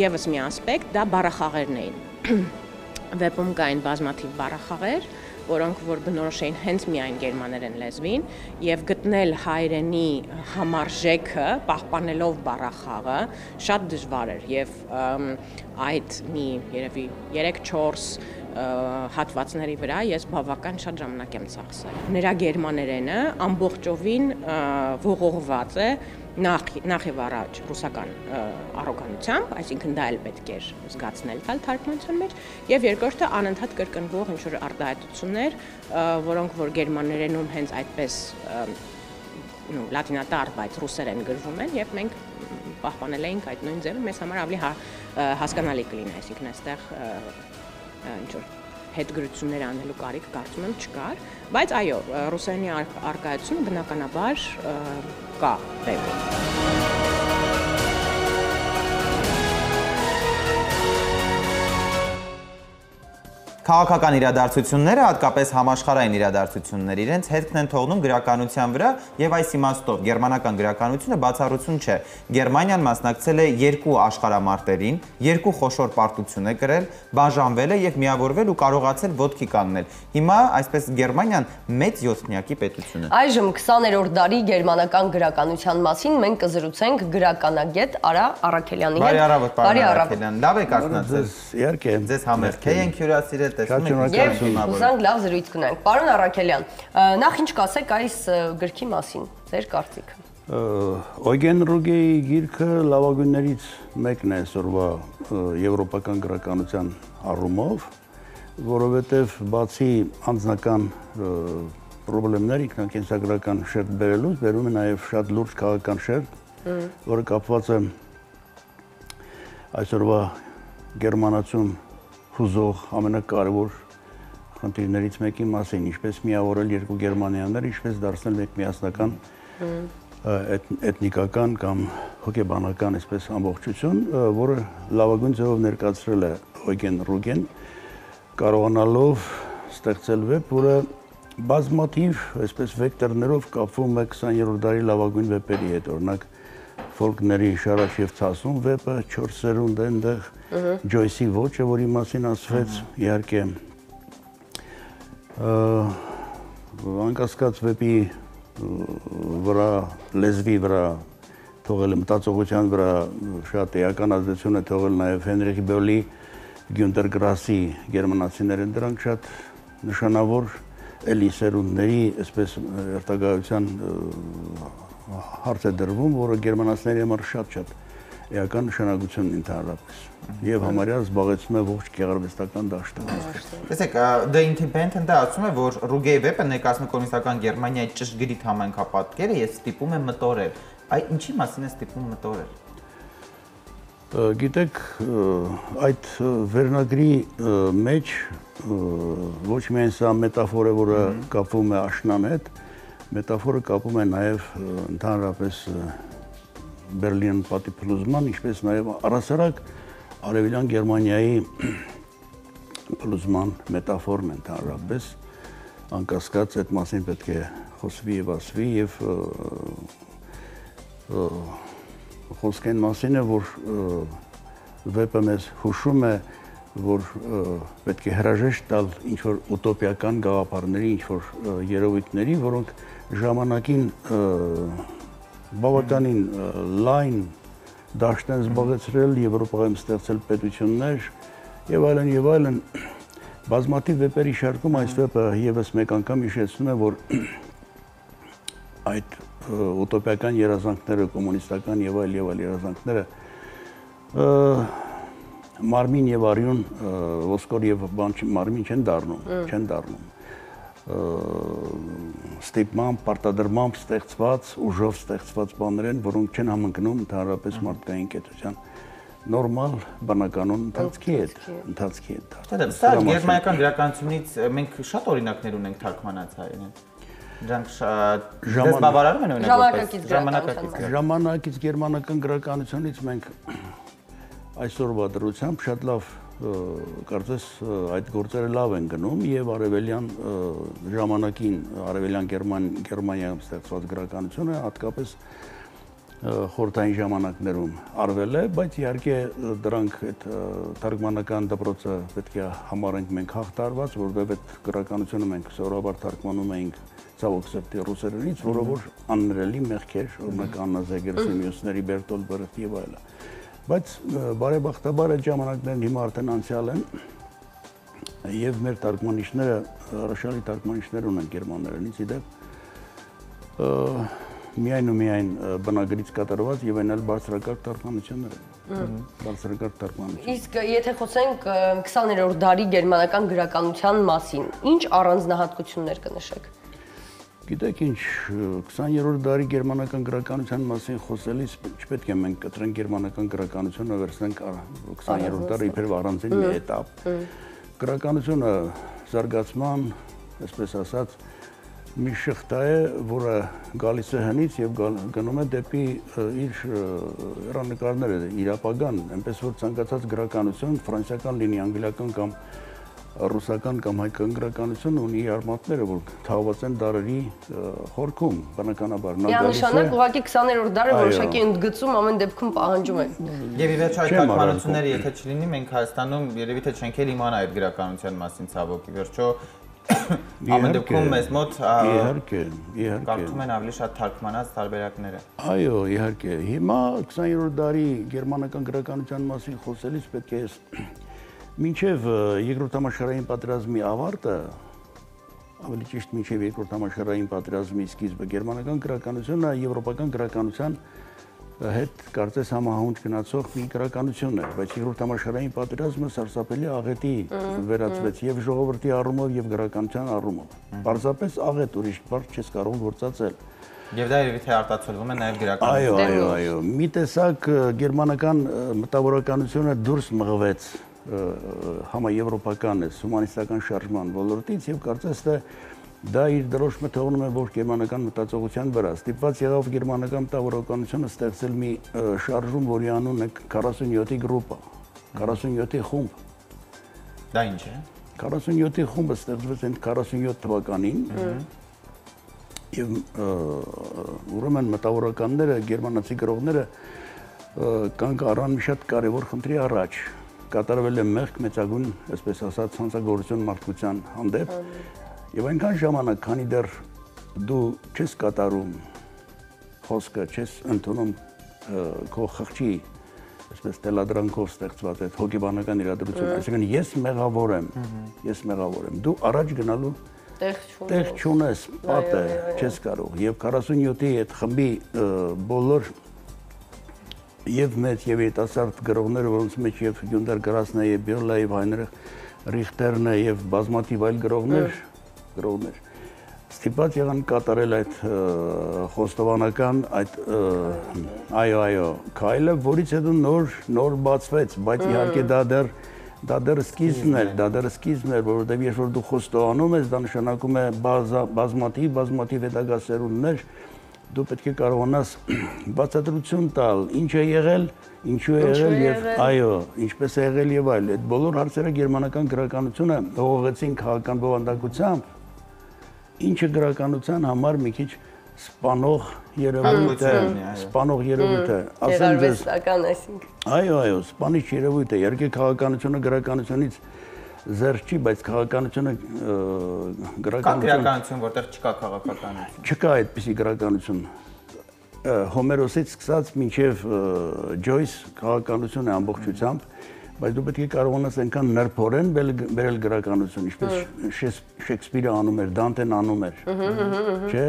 եւս մի ասպեկտ դա բառախաղերն էին։ Վեբում կային բազմաթիվ բառախաղեր, որոնք որ բնորոշ էին հենց միայն գերմաներեն լեզվին եւ գտնել հայրենի համարժեքը պահպանելով բառախաղը շատ դժվար էր եւ այդ մի երևի 3-4 հատվածների վրա ես բավական շատ ժամանակ եմ ծախսել։ Նրա գերմաներենը ամբողջովին ողողված է նախ նախ եւ առաջ ռուսական առողջությամբ, այսինքն դա էլ պետք էր զգացնել տալ թարգմանության մեջ, եւ երկրորդը անընդհատ կրկնվող ինչ որ արտահայտություններ, որոնք որ գերմաներենում հենց այդպես նո լատինատար, բայց ռուսերեն գրվում են եւ մենք պահպանել էինք այդ նույն ձևը, մեզ համար ավելի հա, հասկանալի կլինի, այսինքն այստեղ ինչ որ հետգրություններ անելու կարիք կարծում եմ չկար, բայց այո, ռուսերենի արկայությունը բնականաբար կա վեբում։ Քաղաքական իրադարձությունները, հատկապես համաշխարհային իրադարձությունները, իրենց հետքն են թողնում գրականության վրա եւ այս իմաստով գերմանական գրականությունը բացառություն չէ։ Գերմանիան մասնակցել է երկու աշխարհամարտերին, երկու խոշոր պարտություն է կրել, բաժանվել է եւ միավորվել ու կարողացել ոդքի կանգնել։ Հիմա այսպես Գերմանիան մեծ յոթնյակի պետություն է։ Այժմ 20-րդ դարի գերմանական գրականության մասին մենք կզրուցենք գրականագետ Արա Արաքելյանի հետ։ Բարի առավոտ, պարոն Արաքելյան։ Լավ եք արթնացել։ Իհարկե։ Ձեզ համերգ ենք հյուրասիրել տեսնում եք։ Եվ ուզանք լավ զրույց կնանք։ Պարոն Արաքելյան, նախ ինչ կասեք այս գրքի մասին, ձեր կարծիքը։ Օգեն Ռուգեի գիրքը լավագույններից մեկն է այսօրվա եվրոպական գրականության առումով, որովհետև բացի անձնական խնդիրներ ինքնակենսագրական շերտ բերելուց, բերում է նաև շատ լուրջ քաղաքական շերտ, որը կապված է այսօրվա գերմանացուն հուզող ամենակարևոր խնդիրներից մեկի մասին, ինչպես միավորել երկու գերմանիաներ, ինչպես դարձնել մեկ միասնական էթնիկական կամ հոգեբանական այսպես ամբողջություն, որը լավագույն ձևով ներկայացրել է Օգեն Ռուգեն, կարողանալով ստեղծել վեբ, որը բազմաթիվ այսպես վեկտորներով կապվում է 20-րդ դարի լավագույն վեպերի հետ, օրինակ ֆոլկների շարաչ եւ ցասուն վեպը 4 սերունդ այնտեղ Ջոյսի ոչը, որի մասին ասվեց, իհարկե անկասկած վեպի վրա լեզվի վրա թողել մտածողության վրա շատ էական ազդեցություն է թողել նաև Հենրիխ Բոլի Գյունտեր Գրասի գերմանացիները դրանք շատ նշանավոր էլի սերունդների այսպես երթագայության հարց է դրվում, որը գերմանացիների համար շատ-շատ էական նշանակություն ընդհանրապես եւ համարյա զբաղեցնում է ողջ գեղարվեստական դաշտը։ Տեսեք, The Independent-ը ասում է, որ Ռուգեի վեպը ներկայացնում կոմունիստական Գերմանիայի ճշգրիտ համայնքապատկերը եւ ստիպում է մտորել։ Այ ինչի մասին է ստիպում մտորել։ Գիտեք, այդ վերնագրի մեջ ոչ միայն սա մետաֆոր է, որը կապվում է աշնան հետ, մետաֆորը կապում է նաև ընդհանրապես Բերլին պատի փլուզման, ինչպես նաև առասարակ Արևելյան Գերմանիայի փլուզման մետաֆորն ընդհանրապես անկասկած այդ մասին պետք է խոսվի եւ ասվի եւ խոսքեն մասին է որ վեպը մեզ հուշում է որ պետք է հրաժեշտ տալ ինչ որ ուտոպիական գաղափարների, ինչ որ երևույթների, որոնք ժամանակին բավականին լայն դաշտ են զբաղեցրել Եվրոպայում ստեղծել պետություններ եւ այլն եւ այլն բազմաթիվ վեպերի շարքում այս վեպը եւս մեկ անգամ հիշեցնում է որ այդ ուտոպիական երազանքները կոմունիստական եւ այլ եւ այլ երազանքները մարմին եւ արյուն ոսկոր եւ բան մարմին չեն դառնում, չեն դառնում ստիպմամբ, պարտադրմամբ ստեղծված, ուժով ստեղծված բաներ են, որոնք չեն համընկնում ընդհանրապես մարդկային կետության նորմալ բնականոն ընթացքի հետ, ընթացքի հետ։ Դե սա գերմանական գրականությունից մենք շատ օրինակներ ունենք թարգմանած հայերեն։ Դրանք դες բավարարում են օրինակ ժամանակակից ժամանակակից գերմանական գրականությունից մենք այսօրվա դրությամբ շատ լավ կարծես այդ գործերը լավ են գնում եւ արևելյան ժամանակին արևելյան Գերման Գերմանիայում ստեղծված գրականությունը հատկապես խորթային ժամանակներում արվել է, բայց իհարկե դրանք այդ թարգմանական դպրոցը պետք է համարենք մենք հաղթարված, որովհետև այդ գրականությունը մենք սովորաբար թարգմանում էինք ցավոք սրտի ռուսերենից, որը որ աններելի մեղքեր, օրինակ Աննա Զեգերսիմյոսների Բերտոլ Բրեխտ եւ այլն Բայց բարեբախտաբար այդ ժամանակներն հիմա արդեն անցյալ են եւ մեր թարգմանիչները հրաշալի թարգմանիչներ ունեն գերմաներենից իդեպ միայն ու միայն բնագրից կատարված եւ այն էլ բարձրակարգ թարգմանություններ են բարձրակարգ թարգմանություն իսկ եթե խոսենք 20-րդ դարի գերմանական գրականության մասին ինչ առանձնահատկություններ կնշեք Գիտեք ինչ, 20-րդ դարի գերմանական գրականության մասին խոսելիս չպետք է մենք կտրենք գերմանական գրականությունը վերցնենք 20-րդ դարը իբրև առանձին մի этап։ Գրականությունը զարգացման, այսպես ասած, մի շղթա է, որը գալիս է հնից եւ գնում է դեպի իր հեռանկարները, իր ապագան, այնպես որ ցանկացած գրականություն ֆրանսիական լինի, անգլիական կամ ռուսական կամ հայկական գրականություն ունի արմատները, որ թաղված են դարերի խորքում, բնականաբար նա գալիս է։ Միանշանակ ուղղակի 20-րդ դարը որոշակի ընդգծում ամեն դեպքում պահանջում է։ Եվ ի վերջո այդ թարգմանությունները եթե չլինի, մենք Հայաստանում երևի թե չենք էլ իմանա այդ գրականության մասին ցավոք, ի վերջո ամեն դեպքում մեզ մոտ իհարկե, իհարկե կարդում են ավելի շատ թարգմանած տարբերակները։ Այո, իհարկե։ Հիմա 20-րդ դարի գերմանական գրականության մասին խոսելիս պետք է Մինչև երկրորդ համաշխարհային պատերազմի ավարտը, ավելի ճիշտ մինչև երկրորդ համաշխարհային պատերազմի սկիզբը գերմանական գրականությունը եվրոպական գրականության հետ կարծես համահունչ գնացող մի գրականություն էր, բայց երկրորդ համաշխարհային պատերազմը սարսափելի աղետի վերածվեց եւ ժողովրդի առումով եւ գրականության առումով։ Պարզապես աղետ ուրիշ բառ չես կարող գործածել։ Եվ դա երևի թե արտացոլվում է նաև գրականության։ Այո, այո, այո։ Մի տեսակ գերմանական մտավորականությունը դուրս մղվեց համաեվրոպական է հումանիստական շարժման ոլորտից եւ կարծես թե դա իր դրոշը թողնում է ոչ գերմանական մտածողության վրա։ Ստիպված եղավ գերմանական մտավորականությունը ստեղծել մի շարժում, որի անունն է 47-ի գրուպը, 47-ի խումբ։ Դա ինչ է։ 47-ի խումբը ստեղծվեց այն 47 թվականին։ Եվ ուրեմն մտավորականները, գերմանացի գրողները կանգ առան մի շատ կարևոր խնդրի առաջ կատարվել է մեղք մեծագույն, այսպես ասած, հանցագործություն մարդկության հանդեպ։ Եվ այնքան ժամանակ, քանի դեռ դու չես կատարում խոսքը, չես ընդունում քո խղճի այսպես տելադրանքով ստեղծված այդ հոգեբանական իրադրությունը, այսինքն ես մեղավոր եմ, ես մեղավոր եմ։ Դու առաջ գնալու տեղ չունես, պատ է, չես կարող։ Եվ 47-ի այդ խմբի բոլոր եւ մեծ եւ երիտասարդ գրողները, որոնց մեջ եւ Գյունդեր Գրասնը եւ Բյորլա եւ Հայնրիխ Ռիխտերնը եւ բազմաթիվ այլ գրողներ, գրողներ ստիպած եղան կատարել այդ խոստովանական այդ այո այո քայլը, որից հետո նոր նոր բացվեց, բայց իհարկե դա դեռ դա դեռ սկիզբն էր, դա դեռ սկիզբն էր, որովհետև երբ որ դու խոստովանում ես, դա նշանակում է բազմաթիվ բազմաթիվ հետագա սերունդներ, դու պետք է կարողանաս բացատրություն տալ, ինչ է եղել, ինչու է եղել եւ այո, ինչպես է եղել եւ այլ։ Այդ բոլոր հարցերը գերմանական գրականությունը հողողեցին քաղաքական բովանդակությամբ, ինչը գրականության համար մի քիչ սպանող երևույթ է, սպանող երևույթ է։ Ասեմ ձեզ, այսինքն։ Այո, այո, սպանիչ երևույթ է։ Երկե քաղաքականությունը գրականությունից զեր չի, բայց քաղաքականությունը գրականություն գրականություն, որտեղ չկա քաղաքականություն։ Չկա այդպիսի գրականություն։ Հոմերոսից սկսած մինչև Ջոյս քաղաքականություն է ամբողջությամբ, բայց դու պետք է կարողանաս այնքան նրբորեն բերել գրականություն, ինչպես Շեքսպիրը անում էր, Դանտեն անում էր։ Չէ՞։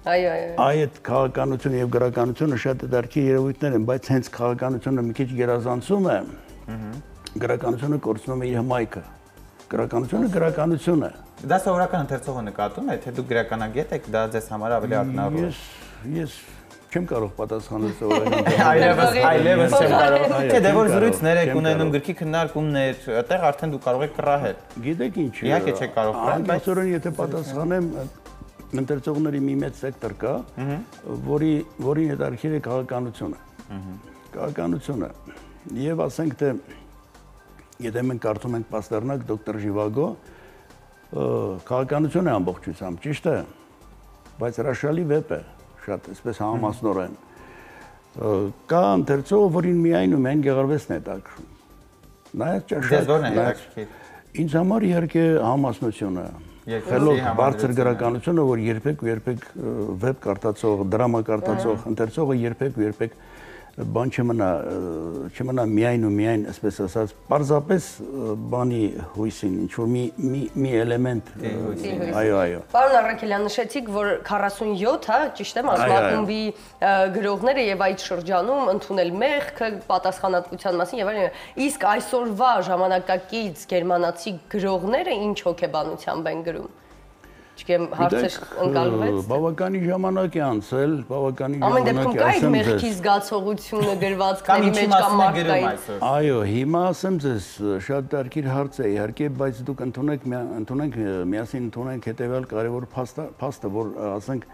Այո, այո։ Այդ քաղաքականությունը եւ գրականությունը շատ դարքի երևույթներ են, բայց հենց քաղաքականությունը մի քիչ գերազանցում է։ գրականությունը կորցնում է իր հմայքը։ Գրականությունը գրականություն է։ Դա սովորական ընթերցողը նկատում է, թե դուք գրականագետ եք, դա ձեզ համար ավելի ակնառու է։ Ես ես չեմ կարող պատասխանել սովորական։ Այլևս այլևս չեմ կարող։ Չէ, դե որ զրույցներ եք ունենում, գրքի քննարկումներ, այդտեղ արդեն դուք կարող եք կռահել։ Գիտեք ինչ։ Իհարկե չեք կարող կռահել, բայց այսօրեն եթե պատասխանեմ ընթերցողների մի մեծ սեկտոր կա, որի որի հետարքիր է քաղաքականությունը։ Քաղաքականությունը։ Եվ ասենք թե եթե մենք կարդում ենք Պաստերնակ, դոկտոր Ժիվագո, քաղաքականություն է ամբողջությամբ, ճիշտ է, բայց հրաշալի վեպ է, շատ այսպես համասնորեն։ Կա ընթերցողը, որին միայն ու միայն գեղարվեստն է տակրում։ Նայած ճաշակ։ հետաքրքիր։ Ինձ համար իհարկե համասնությունը, Խելոք բարձր գրականությունը, որ երբեք ու երբեք վեբ կարտացող, դրամա կարտացող ընթերցողը երբեք ու երբեք բան չմնա չմնա միայն ու միայն, այսպես ասած, պարզապես բանի հույսին, ինչ որ մի մի մի էլեմենտ այո, այո։ Պարոն Արաքելյան, նշեցիք, որ 47, հա, ճիշտ եմ, ասմակումբի գրողները եւ այդ շրջանում ընդունել մեղքը պատասխանատվության մասին եւ այլն։ Իսկ այսօրվա ժամանակակից գերմանացի գրողները ինչ հոգեբանությամբ են գրում չգիտեմ հարցը ընկալվեց բավականի ժամանակ է անցել բավականի ժամանակ է ասեմ ձեզ ամեն դեպքում կա այդ մեղքի զգացողությունը գրվածքների մեջ կամ մարդկային այո հիմա ասեմ ձեզ շատ դարքիր հարց է իհարկե բայց դուք ընդունեք ընդունենք միասին ընդունենք հետեւյալ կարևոր փաստը որ ասենք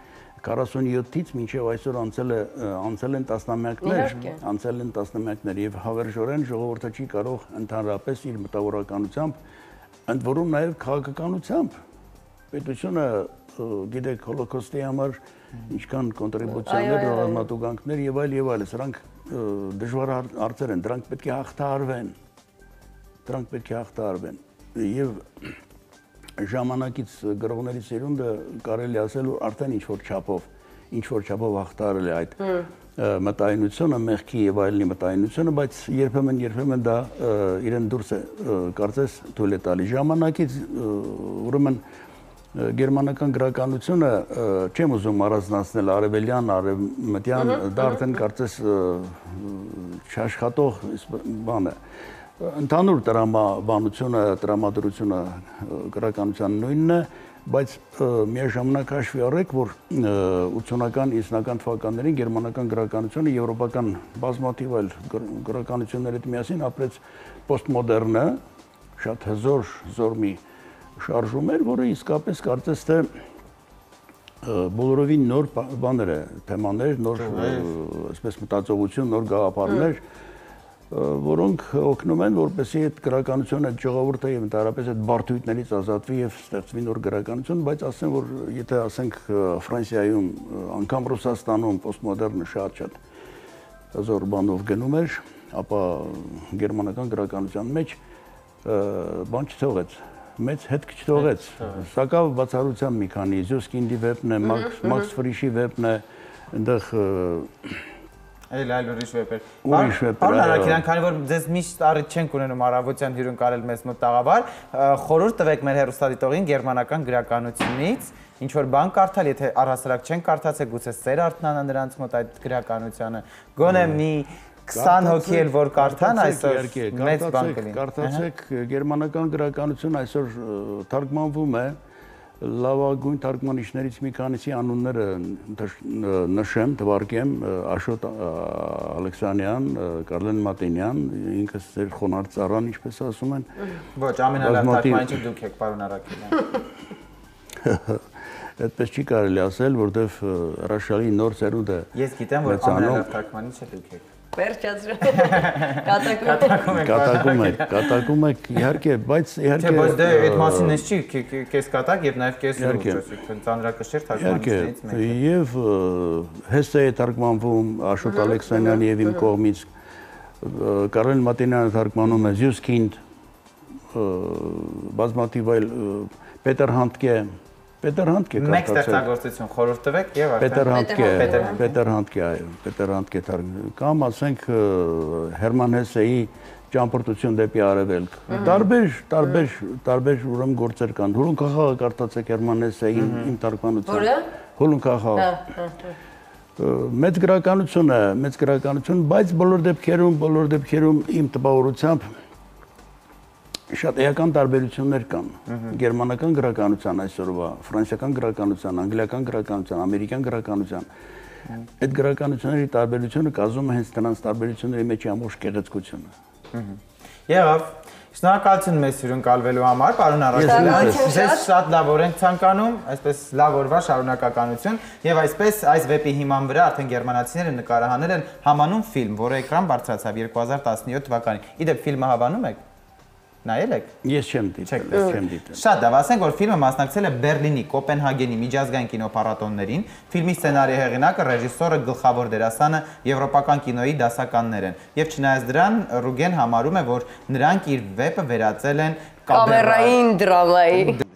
47-ից մինչև այսօր անցել է անցել են տասնամյակներ, անցել են տասնամյակներ եւ հավերժորեն ժողովուրդը չի կարող ընդհանրապես իր մտավորականությամբ ընդ որում նաեւ քաղաքականությամբ պետությունը գիտեք հոլոկոստի համար ինչքան կոնտրիբուցիաներ, ռազմատուգանքներ եւ այլ եւ այլ, սրանք դժվար հարցեր են, դրանք պետք է հաղթահարվեն։ Դրանք պետք է հաղթահարվեն։ Եվ ժամանակից գրողների սերունդը կարելի ասել որ արդեն ինչ որ չափով ինչ որ չափով հաղթարել է այդ մտայնությունը, մեղքի եւ այլնի մտայնությունը, բայց երբեմն երբեմն դա իրեն դուրս է կարծես թույլ է տալի ժամանակից ուրեմն գերմանական գրականությունը չեմ ուզում առանձնացնել արևելյան, արևմտյան, դա արդեն կարծես չաշխատող բան է։ Ընդհանուր դրամաբանությունը, դրամատուրությունը գրականության նույնն է, բայց միաժամանակ հաշվի առեք, որ 80-ական, 90-ական թվականներին գերմանական գրականությունը եվրոպական բազմաթիվ այլ գրականությունների հետ միասին ապրեց պոստմոդեռնը, շատ հզոր, զոր մի շարժում էր, որը իսկապես կարծես թե բոլորովին նոր բաներ է, թեմաներ, նոր այսպես մտածողություն, նոր գաղափարներ, որոնք օգնում են, որպեսզի այդ գրականությունը, այդ ժողովուրդը եւ ընդհանրապես այդ բարդույթներից ազատվի եւ ստեղծվի նոր գրականություն, բայց ասեմ, որ եթե ասենք Ֆրանսիայում, անգամ Ռուսաստանում պոստմոդեռնը շատ-շատ զոր բանով գնում էր, ապա գերմանական գրականության մեջ բան չթողեց մեծ հետք չթողեց։ Սակավ բացառությամբ մի քանի Զյոսկինդի վեպն է, Մաքս Ֆրիշի վեպն է, այնտեղ Այլ այլ ուրիշ վեպեր։ Ուրիշ վեպեր։ Պարոն Արաքելյան, քանի որ ձեզ միշտ առիթ չենք ունենում առավոտյան հյուրընկալել մեզ մոտ տաղավար, խորհուրդ տվեք մեր հերոստատիտողին գերմանական գրականությունից, ինչ որ բան կարդալ, եթե առհասարակ չեն կարդացել, գուցե սեր արտնանա նրանց մոտ այդ գրականությունը։ Գոնե մի 20 հոգի էլ որ կարդան այսօր մեծ բան կլինի։ Կարդացեք գերմանական գրականություն այսօր թարգմանվում է լավագույն թարգմանիչներից մի քանիսի անունները նշեմ, թվարկեմ Աշոտ Ալեքսանյան, Կարլեն Մատենյան, ինքս ծեր խոնար ծառան, ինչպես ասում են։ Ոչ, ամենալավ թարգմանիչը դուք եք, պարոն Արաքելյան։ Այդպես չի կարելի ասել, որտեվ հրաշալի նոր ծերունդ է։ Ես գիտեմ, որ ամենալավ թարգմանիչը դուք եք։ Վերջացրու։ Կատակում եք։ Կատակում եք, կատակում եք, իհարկե, բայց իհարկե Չէ, բայց դե այդ մասին էս չի, կես կատակ եւ նաեւ կես լուրջ, այսինքն ծանրակշիռ թարգմանիչներից մեկը։ Եվ հեսե է թարգմանվում Աշոտ Ալեքսանյանի եւ իմ կողմից Կարեն Մատենյանը թարգմանում է Զյուսկինդ բազմաթիվ այլ Պետեր Հանտկե Պետեր Հանդկե կարծացեք։ Մեկ ստեղծագործություն խորհուրդ տվեք եւ արդեն Պետեր Հանդկե, Պետեր Հանդկե, այո, Պետեր Հանդկե կամ ասենք Հերման Հեսեի ճամփորդություն դեպի արևելք։ Տարբեր, տարբեր, տարբեր ուրեմն գործեր կան։ Հուլուն քաղաքը կարծացեք Հերման Հեսեի իմ թարգմանությամբ։ Որը։ Հուլուն քաղաքը։ Մեծ գրականություն է, մեծ գրականություն, բայց բոլոր դեպքերում, բոլոր դեպքերում իմ տպավորությամբ շատ էական տարբերություններ կան։ Գերմանական գրականության այսօրվա, ֆրանսիական գրականության, անգլիական գրականության, ամերիկյան գրականության այդ գրականությունների տարբերությունը կազմում է հենց դրանց տարբերությունների մեջ ամբողջ գեղեցկությունը։ Եղավ։ Շնորհակալություն մեզ հյուրընկալվելու համար, պարոն Արաքելյան։ Ձեզ շատ լավ օրենք ցանկանում, այսպես լավ օրվա շարունակականություն եւ այսպես այս վեպի հիման վրա արդեն գերմանացիները նկարահանել են համանուն ֆիլմ, որը էկրան բարձրացավ 2017 թվականին։ Իդեպ ֆիլմը հավանում եք։ Նայել եք։ Ես չեմ դիտել, չեմ դիտել։ Շատ լավ, ասենք որ ֆիլմը մասնակցել է Բերլինի, Կոպենհագենի միջազգային կինոփառատոններին։ Ֆիլմի սցենարի հեղինակը, ռեժիսորը, գլխավոր դերասանը եվրոպական կինոյի դասականներ են։ Եվ չնայած դրան, Ռուգեն համարում է, որ նրանք իր վեպը վերածել են կամերային դրամայի։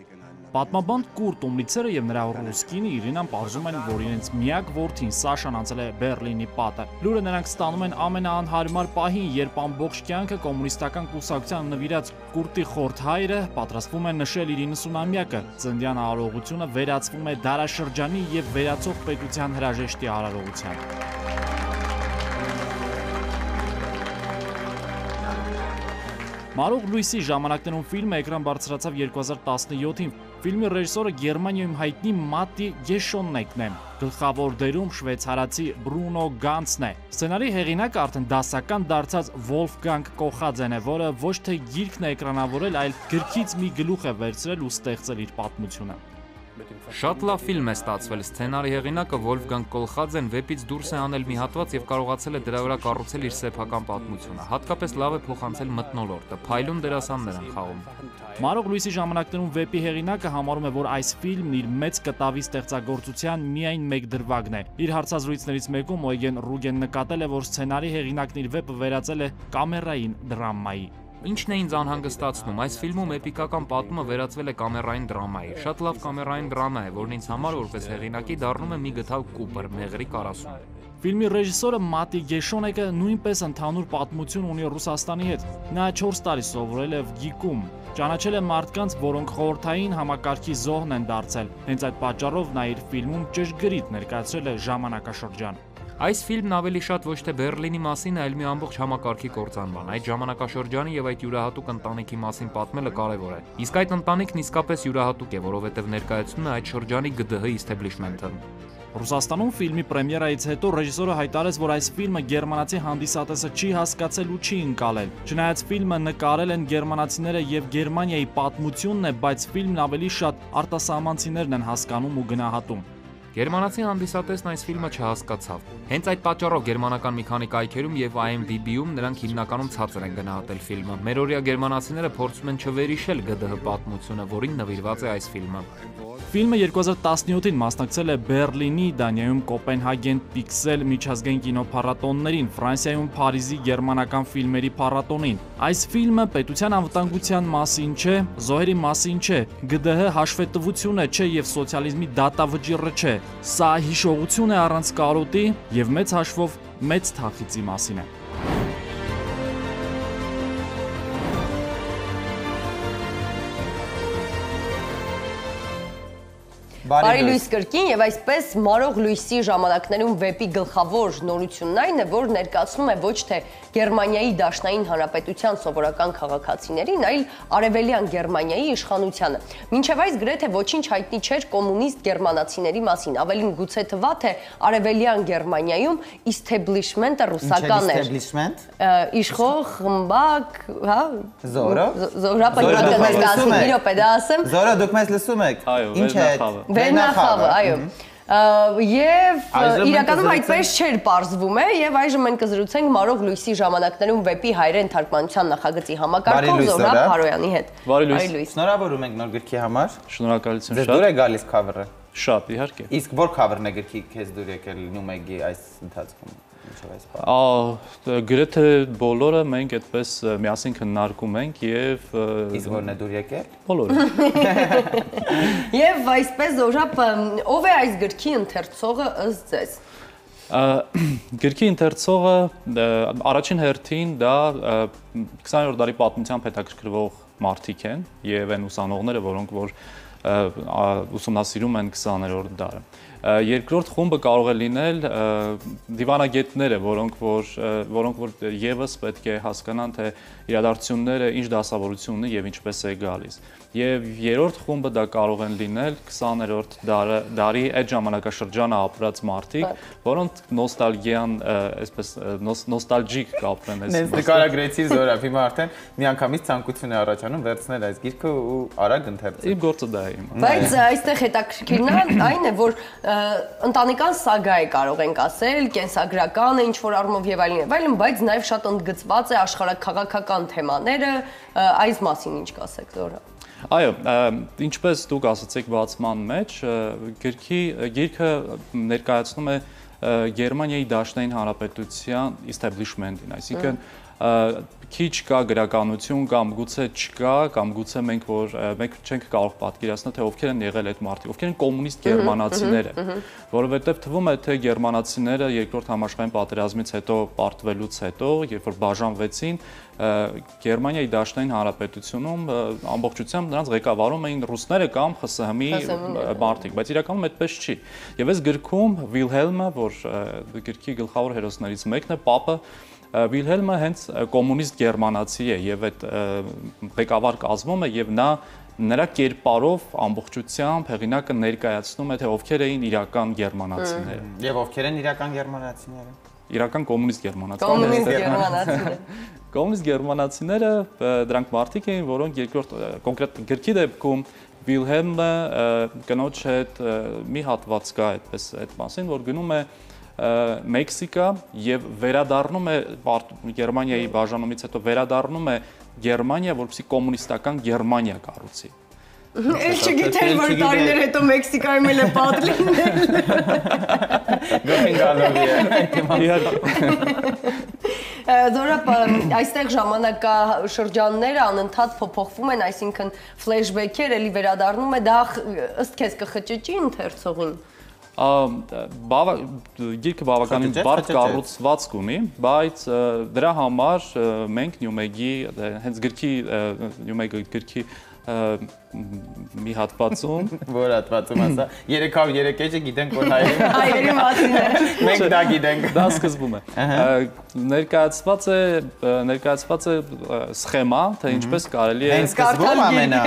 Պատմաբան Կուրտ Ումլիցերը եւ նրա ռուսկինը Իրինան պարզում են, որ իրենց միակ որդին Սաշան անցել է Բերլինի պատը։ Լուրը նրանք ստանում են ամենաանհարմար պահին, երբ ամբողջ կյանքը կոմունիստական կուսակցության նվիրած Կուրտի խորթ հայրը պատրաստվում է նշել իր 90-ամյակը։ Ծնդյան արարողությունը վերածվում է դարաշրջանի եւ վերացող պետության հրաժեշտի արարողության։ Մարող Լուիսի ժամանակներում ֆիլմը էկրան բարձրացավ 2017-ին։ Ֆիլմի ռեժիսորը Գերմանիայում հայտնի Մատի Գեշոննեկն է։ Գլխավոր դերում շվեյցարացի Բրունո Գանցն է։ Սցենարի հեղինակը արդեն դասական դարձած Վոլֆգանգ Կոխաձեն է, որը ոչ թե գիրքն է էկրանավորել, այլ գրքից մի գլուխ է վերցրել ու ստեղծել իր պատմությունը։ Շատ լավ ֆիլմ է ստացվել։ Սցենարի հեղինակը Վոլֆգանգ Կոլխաձեն վեպից դուրս է անել մի հատված եւ կարողացել է դրա վրա կառուցել իր սեփական պատմությունը։ Հատկապես լավ է փոխանցել մտնոլորտը։ Փայլուն դերասաններ են խաղում։ Մարող Լուիսի ժամանակներում վեպի հեղինակը համարում է, որ այս ֆիլմն իր մեծ կտավի ստեղծագործության միայն մեկ դրվագն է։ Իր հարցազրույցներից մեկում Օյգեն Ռուգեն նկատել է, որ սցենարի հեղինակն իր վեպը վերածել է կամերային դրամայի։ Ինչն է ինձ անհանգստացնում, այս ֆիլմում էպիկական պատումը վերածվել է կամերային դրամայի։ Շատ լավ կամերային դրամա է, որն ինձ համար որպես հեղինակի դառնում է մի գտալ Կուպեր, Մեղրի 40։ Ֆիլմի ռեժիսորը Մատի Գեշոնեկը նույնպես ընդհանուր պատմություն ունի Ռուսաստանի հետ։ Նա 4 տարի սովորել է Վգիկում, ճանաչել է մարդկանց, որոնք խորթային համակարգի զոհն են դարձել։ Հենց այդ պատճառով նա իր ֆիլմում ճշգրիտ ներկայացրել է ժամանակաշրջան։ Այս ֆիլմն ավելի շատ ոչ թե Բերլինի մասին է, այլ մի ամբողջ համակարգի կործանման։ Այդ ժամանակաշրջանի եւ այդ յուրահատուկ ընտանիքի մասին պատմելը կարեւոր է։ Իսկ այդ ընտանիքն իսկապես յուրահատուկ է, որովհետեւ ներկայացնում է այդ շրջանի ԳԴՀ իստեբլիշմենթը։ Ռուսաստանում ֆիլմի պրեմիերայից հետո ռեժիսորը հայտարարեց, որ այս ֆիլմը գերմանացի հանդիսատեսը չի հասկացել ու չի ընկալել։ Չնայած ֆիլմը նկարել են գերմանացիները եւ Գերմանիայի պատմությունն է, բայց ֆիլմն ավելի շատ արտասահմանցիներն են հասկանում ու գնահատում։ Գերմանացի հանդիսատեսն այս ֆիլմը չհասկացավ։ Հենց այդ պատճառով գերմանական մի քանի կայքերում եւ IMDb-ում նրանք հիմնականում ցածր են գնահատել ֆիլմը։ Մերօրյա գերմանացիները փորձում են չվերիշել ԳԴՀ պատմությունը, որին նվիրված է այս ֆիլմը։ Ֆիլմը 2017-ին մասնակցել է Բերլինի, Դանիայում Կոպենհագեն Պիքսել միջազգային կինոփառատոններին, Ֆրանսիայում Փարիզի գերմանական ֆիլմերի փառատոնին։ Այս ֆիլմը պետության անվտանգության մասին չէ, զոհերի մասին չէ, ԳԴՀ հաշվետվությունը չէ եւ սոցիալիզմի դատավճիռը չէ։ Սա հիշողություն է առանց կարոտի եւ մեծ հաշվով մեծ թախիծի մասին է։ Բարի լույս կրկին եւ այսպես Մարող լույսի ժամանակներում վեպի գլխավոր նորությունն այն է, որ ներկայացնում է ոչ թե Գերմանիայի Դաշնային Հանրապետության սովորական քաղաքացիներին, այլ Արևելյան Գերմանիայի իշխանությանը։ Մինչև այս գրեթե ոչինչ հայտնի չէր կոմունիստ գերմանացիների մասին, ավելին գուցե թվա թե Արևելյան Գերմանիայում establishment-ը ռուսական էր։ Establishment։ Իշխող, խմբակ, հա։ Զորո։ Զորապետական ներկայացնում, մի րոպե դա ասեմ։ Զորո, դուք մեզ լսում եք։ Այո, Ինչ է։ Վերնախավը, այո։ Եվ իրականում այդպես չէր parzվում է եւ այժմ մենք կզրուցենք Մարող Լույսի ժամանակներում վեպի հայերեն թարգմանության նախագծի համակարգող Զորա Փարոյանի հետ։ Բարի լույս։ Շնորհավորում ենք նոր գրքի համար։ Շնորհակալություն Ձեզ դուր է գալիս cover-ը։ Շատ, իհարկե։ Իսկ որ cover-ն է գրքի քեզ դուր եկել Նյումեգի այս ընթացքում։ Ինչով այս բանը։ գրեթե բոլորը մենք այդպես միասին քննարկում ենք եւ Իսկ որն է դուր եկել։ բոլորը։ Եվ այսպես Զորապ ով է այս գրքի ընթերցողը ըստ ձեզ։ Գրքի ընթերցողը առաջին հերթին դա 20-րդ դարի պատմությամբ հետաքրքրվող մարդիկ են եւ այն ուսանողները, որոնք որ ուսումնասիրում են 20-րդ դարը։ Երկրորդ խումբը կարող է լինել դիվանագետները, որոնք որ որոնք որ եւս պետք է հասկանան թե իրադարձությունները ինչ դասավորություն ունի եւ ինչպես է գալիս։ Եվ երրորդ խումբը դա կարող են լինել 20-րդ դարը դարի այդ ժամանակաշրջանը ապրած մարդիկ, որոնք նոստալգիան, այսպես նոստալգիկ կապրեն այս։ Նենց նկարագրեցի Զորաբ, հիմա արդեն միանգամից ցանկություն է առաջանում վերցնել այս գիրքը ու արագ ընթերցել։ Իմ գործը դա է հիմա։ Բայց այստեղ հետաքրքիրն այն է, որ ընտանեկան սագա է կարող ենք ասել, կենսագրական է ինչ որ առումով եւ այլն եւ այլն, բայց նաեւ շատ ընդգծված է աշխարհակաղակական թեմաները, այս մասին ինչ կասեք Զորա։ Այո, ինչպես դուք ասացիք բացման մեջ, գրքի գիրքը ներկայացնում է Գերմանիայի Դաշնային Հանրապետության establishment-ին, այսինքն քիչ կա գրականություն կամ գուցե չկա կամ գուցե մենք որ մենք չենք կարող պատկերացնել թե ովքեր են եղել այդ մարդիկ, ովքեր են կոմունիստ գերմանացիները, որովհետև թվում է թե գերմանացիները երկրորդ համաշխարհային պատերազմից հետո պարտվելուց հետո, երբ որ բաժանվեցին, Գերմանիայի Դաշնային Հանրապետությունում ամբողջությամբ նրանց ղեկավարում էին ռուսները կամ ԽՍՀՄ-ի մարդիկ, բայց իրականում այդպես չի։ Եվ այս գրքում Վիլհելմը, որ գրքի գլխավոր հերոսներից մեկն է, Պապը, Վիլհելմը հենց կոմունիստ գերմանացի է եւ այդ ղեկավար կազմում է եւ նա նրա կերպարով ամբողջությամբ հեղինակը ներկայացնում է թե ովքեր էին իրական գերմանացիները։ Եվ ովքեր են իրական գերմանացիները։ Իրական կոմունիստ գերմանացիները։ Կոմունիստ գերմանացիները։ Կոմունիստ գերմանացիները դրանք մարդիկ էին, որոնք երկրորդ կոնկրետ գրքի դեպքում Վիլհելմը կնոջ հետ մի հատված կա այդպես այդ մասին, որ գնում է Մեքսիկա եւ վերադառնում է Գերմանիայի բաժանումից հետո վերադառնում է Գերմանիա, որպեսզի կոմունիստական Գերմանիա կառուցի։ Ես չգիտեր, որ տարիներ հետո Մեքսիկայում էլ է պատ լինել։ Գոհին գալով է։ Դորապ այստեղ ժամանակաշրջանները անընդհատ փոփոխվում են, այսինքն ֆլեշբեքեր էլի վերադառնում է, դա ըստ քեզ կխճճի ընթերցողին գիրքը բավականին բարդ կառուցվածք ունի, բայց դրա համար մենք Նյումեգի հենց գրքի Նյումեգի գրքի մի հատվածում որ հատվածում ասա 303 էջը գիտենք որ հայերի հայերի մասին է մենք դա գիտենք դա սկզբում է ներկայացված է ներկայացված է սխեմա թե ինչպես կարելի է հենց սկզբում ամենա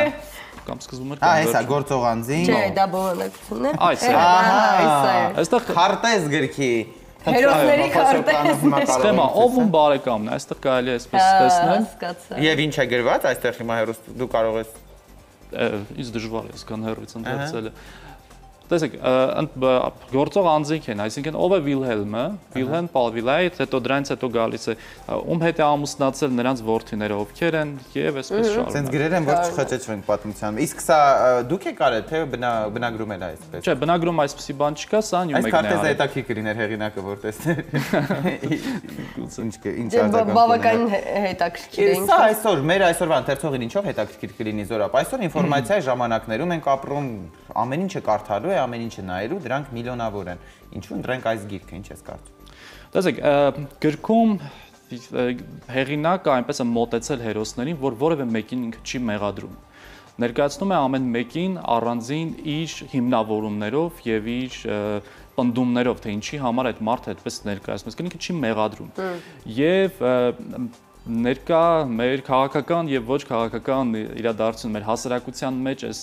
կամ սկզբում էր կամ վերջում։ Հա, հեսա գործող անձին։ Չէ, դա բովանդակությունն է։ Այս է։ Ահա, այստեղ քարտեզ գրքի Հերոսների քարտեզ։ Սխեմա, ով ում բարեկամն է, այստեղ կարելի է այսպես տեսնել։ Եվ ինչ է գրված այստեղ հիմա հերոս դու կարող ես ինձ դժվար է սկան հերվից ընդհանրել է տեսեք, գործող անձինք են, այսինքն ով է Վիլհելմը, Վիլհելմ Պալվիլայից, հետո դրանից հետո գալիս է ում հետ է ամուսնացել նրանց որդիները ովքեր են եւ այսպես շարունակ։ Սենց գրեր են, որ չխճճվենք պատմության։ Իսկ սա դուք եք արել, թե բնագրում էլ այսպես։ Չէ, բնագրում այսպեսի բան չկա, սա նյու մեկն է։ Այս քարտեզը հետաքրքիր լիներ հեղինակը որ տեսներ։ Ինչ ինչ արձագանք։ Բավականին հետաքրքիր է։ Սա այսօր մեր այսօրվա ընթերցողին ինչով հետաքրքիր կլինի զորապ։ Այսօր ինֆորմացիայի ժամանակներում ենք ապրում, ամեն ինչը կարդալու է, ամեն ինչը նայելու, դրանք միլիոնավոր են։ Ինչու ընտրենք այս գիրքը, ինչ ես կարծում։ Տեսեք, գրքում հեղինակը այնպես է մոտեցել հերոսներին, որ որևէ մեկին ինքը չի մեղադրում ներկայացնում է ամեն մեկին առանձին իր հիմնավորումներով եւ իր պնդումներով, թե ինչի համար այդ մարդը այդպես ներկայացնում է, ինքը չի մեղադրում։ Եվ ներկա մեր քաղաքական եւ ոչ քաղաքական իրադարձություն մեր հասարակության մեջ այս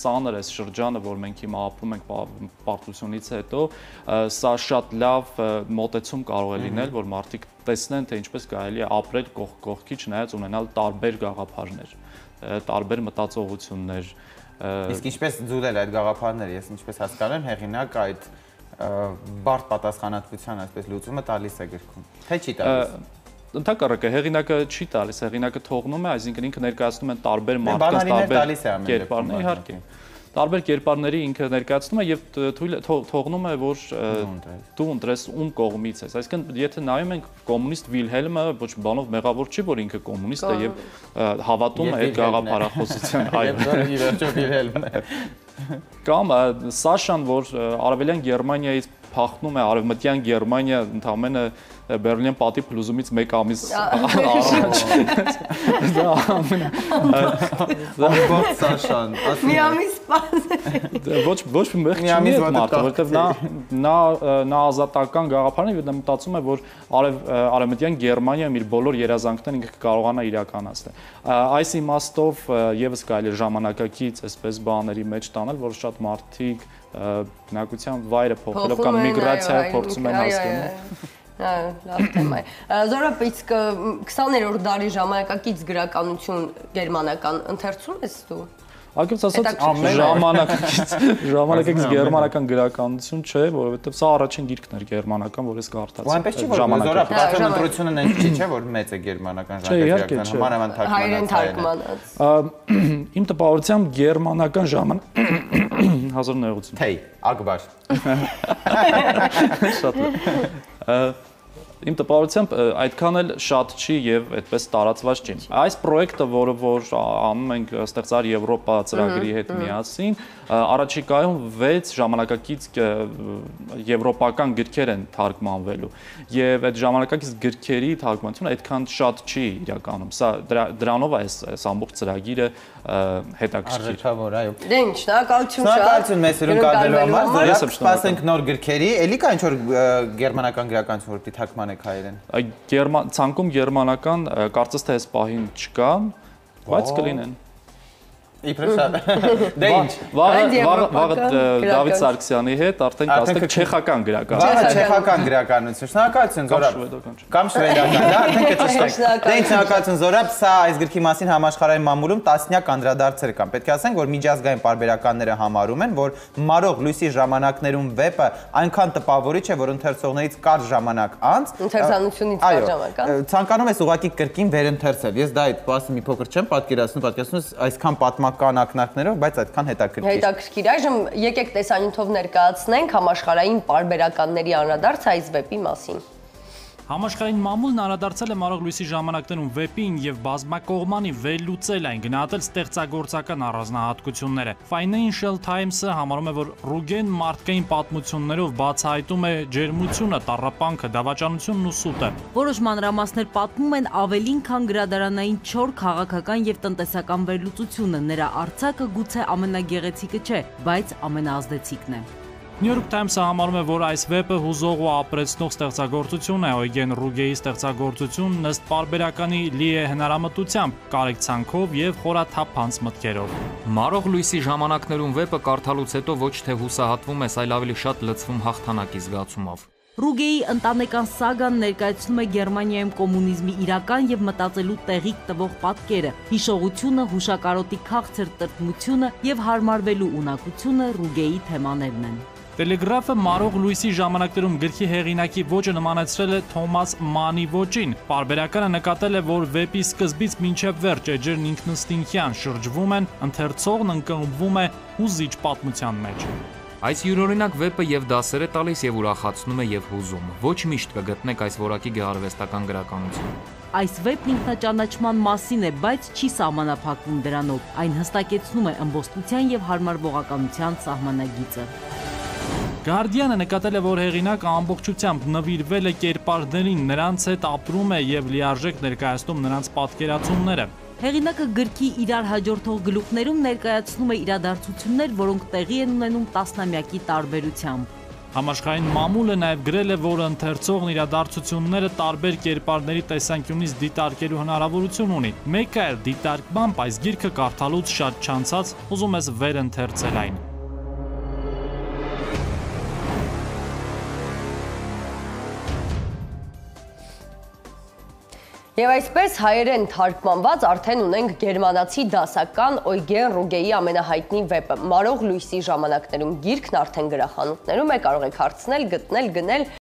ծանր այս շրջանը, որ մենք հիմա ապրում ենք պարտությունից հետո, սա շատ լավ մոտեցում կարող է լինել, որ մարդիկ տեսնեն, թե ինչպես կարելի է ապրել կողք կողքի, չնայած ունենալ տարբեր գաղափարներ, տարբեր մտածողություններ։ Իսկ ինչպես ձուլել այդ գաղափարները, ես ինչպես հասկանում եմ, հեղինակ այդ բարդ պատասխանատվության այսպես լուծումը տալիս է գրքում։ Թե չի տալիս ընդհակառակը հեղինակը չի տալիս, հեղինակը թողնում է, այսինքն ինքը ներկայացնում են տարբեր մարդկանց տարբեր կերպարներ, իհարկե տարբեր կերպարների ինքը ներկայացնում է եւ թողնում է որ դու ընտրես ում կողմից ես այսինքն եթե նայում ենք կոմունիստ Վիլհելմը ոչ բանով մեղավոր չի որ ինքը կոմունիստ է եւ հավատում է այդ գաղափարախոսության այո եւ վերջո Վիլհելմն է կամ Սաշան որ արևելյան Գերմանիայից փախնում է արևմտյան Գերմանիա ընդամենը Բերլինյան պատի փլուզումից 1 ամիս առաջ։ Դա ամենը Ամբողջ Սաշան, ասում Մի ամիս սպասել։ Ոչ ոչ մի մեղք Մի չի վատը մարդը, որովհետև նա նա նա ազատական գաղափարն է, նա մտածում է, որ արև արևմտյան Գերմանիայում իր բոլոր երազանքներն ինքը կարողանա իրականացնել։ Այս իմաստով եւս կարելի ժամանակակից այսպես բաների մեջ տանել, որ շատ մարդիկ բնակության վայրը փոխելով կամ միգրացիա փորձում են հասկանալ։ Այո, լավ թեմա է։ Զորապ իսկ 20-րդ դարի ժամանակակից գրականություն գերմանական ընթերցում ես դու։ Ակից ասած ժամանակակից ժամանակակից գերմանական գրականություն չէ, որովհետև սա առաջին գիրքն էր գերմանական, որ ես կարդացի։ Ու այնպես չի որ զորապ պատմական ընտրությունն այն չի, չէ, որ մեծ է գերմանական ժամանակակցական համանավան թարգմանած։ Հայերեն թարգմանած։ Իմ տպավորությամբ գերմանական ժամանակ հազար ներողություն։ Թեյ, ակբար։ Շատ լավ իմ տպավորությամբ այդքան էլ շատ չի եւ այդպես տարածված չի։ Այս պրոյեկտը, որը որ անում ենք ստեղծար Եվրոպա ծրագրի հետ միասին, առաջիկայում 6 ժամանակակից եվրոպական գրքեր են թարգմանվելու եւ այդ ժամանակակից գրքերի թարգմանությունը այդքան շատ չի իրականում։ Սա դրանով է այս ամբողջ ծրագիրը հետաքրքիր։ Արժեքավոր, այո։ Դե ինչ, շնորհակալություն շատ։ Շնորհակալություն մեզ ուրույն կազմելու համար։ Ես եմ սպասենք նոր գրքերի։ Էլի կա ինչ որ գերմանական գրականություն որ պիտի թարգմանեք հայերեն։ Գերման ցանկում գերմանական կարծես թե այս պահին չկան, բայց կլինեն։ Իբրե շատ։ Դե ինչ։ Վաղը վաղը Դավիթ Սարգսյանի հետ արդեն կասենք չեխական գրականություն։ Վաղը չեխական գրականություն։ Շնորհակալություն Զորապ։ Կամ շվեդական, դա արդեն կճշտեք։ Դե ինչ շնորհակալություն Զորապ, սա այս գրքի մասին համաշխարհային մամուլում տասնյակ անդրադարձեր կան։ Պետք է ասենք, որ միջազգային պարբերականները համարում են, որ Մարող լույսի ժամանակներում վեպը այնքան տպավորիչ է, որ ընթերցողներից կար ժամանակ անց ընթերցանությունից կար ժամանակ անց։ Ցանկանում ես ուղակի կրկին վերընթերցել։ Ես դա այդ պասը մի փոքր չեմ պատկերացնում, պատկերացնում ես այսքան պատմական ակնարկներով, բայց այդքան հետաքրքիր։ Հետաքրքիր։ Այժմ եկեք տեսանյութով ներկայացնենք համաշխարհային պարբերականների անդրադարձ այս վեպի մասին։ Համաշխարհային մամուլն անդրադարձել է Մարող լույսի ժամանակներում վեպին եւ բազմակողմանի վերլուծել այն, գնահատել ստեղծագործական առանձնահատկությունները։ Financial Times-ը համարում է, որ Ռուգեն մարդկային պատմություններով բացահայտում է ջերմությունը, տառապանքը, դավաճանությունն ու սուտը։ Որոշ մանրամասներ պատմում են ավելին, քան գրադարանային 4 քաղաքական եւ տնտեսական վերլուծությունը։ Նրա արցակը գուցե ամենագեղեցիկը չէ, բայց ամենաազդեցիկն է։ New York Times-ը համարում է, որ այս վեպը հուզող ու ապրեցնող ստեղծագործություն է, Օյգեն Ռուգեի ստեղծագործությունն ըստ պարբերականի լի է հնարամտությամբ, կարեկցանքով եւ խորաթափանց մտքերով։ Մարող լույսի ժամանակներում վեպը կարդալուց հետո ոչ թե հուսահատվում ես, այլ ավելի շատ լցվում հաղթանակի զգացումով։ Ռուգեի ընտանեկան սագան ներկայացնում է Գերմանիայում կոմունիզմի իրական եւ մտածելու տեղիք տվող պատկերը, հիշողությունը, հուշակարոտի քաղցր տրտմությունը եւ հարմարվելու ունակությունը Ռուգեի թեմաներն են։ Տելեգրաֆը Մարող Լուիսի ժամանակներում գրքի հեղինակի ոճը նմանեցրել է Թոմաս Մանի ոճին։ Պարբերականը նկատել է, որ վեպի սկզբից մինչև վերջ էջերն ինքնըստինքյան շրջվում են, ընթերցողն ընկղմվում է հուզիչ պատմության մեջ։ Այս յուրօրինակ վեպը եւ դասեր է տալիս եւ ուրախացնում է եւ հուզում։ Ոչ միշտ կգտնեք այս որակի գեղարվեստական գրականություն։ Այս վեպն ինքնաճանաչման մասին է, բայց չի սահմանափակվում դրանով։ Այն հստակեցնում է ըմբոստության եւ հարմարվողականության սահմանագիծը։ Գարդիանը նկատել է, որ հեղինակը ամբողջությամբ նվիրվել է կերպարներին, նրանց հետ ապրում է եւ լիարժեք ներկայացնում նրանց պատկերացումները։ Հեղինակը գրքի իրար հաջորդող գլուխներում ներկայացնում է իրադարձություններ, որոնք տեղի են ունենում տասնամյակի տարբերությամբ։ Համաշխարհային մամուլը նաև գրել է, որ ընթերցողն իրադարձությունները տարբեր կերպարների տեսանկյունից դիտարկելու հնարավորություն ունի։ Մեկը դիտարկմամբ այս գիրքը կարդալուց շատ չանցած ուզում ես վեր ընթերցել այն։ Եվ այսպես հայերեն թարգմանված արդեն ունենք գերմանացի դասական Օյգեն Ռուգեի ամենահայտնի վեպը։ Մարող լույսի ժամանակներում գիրքն արդեն գրախանութներում է, կարող եք հարցնել, գտնել, գնել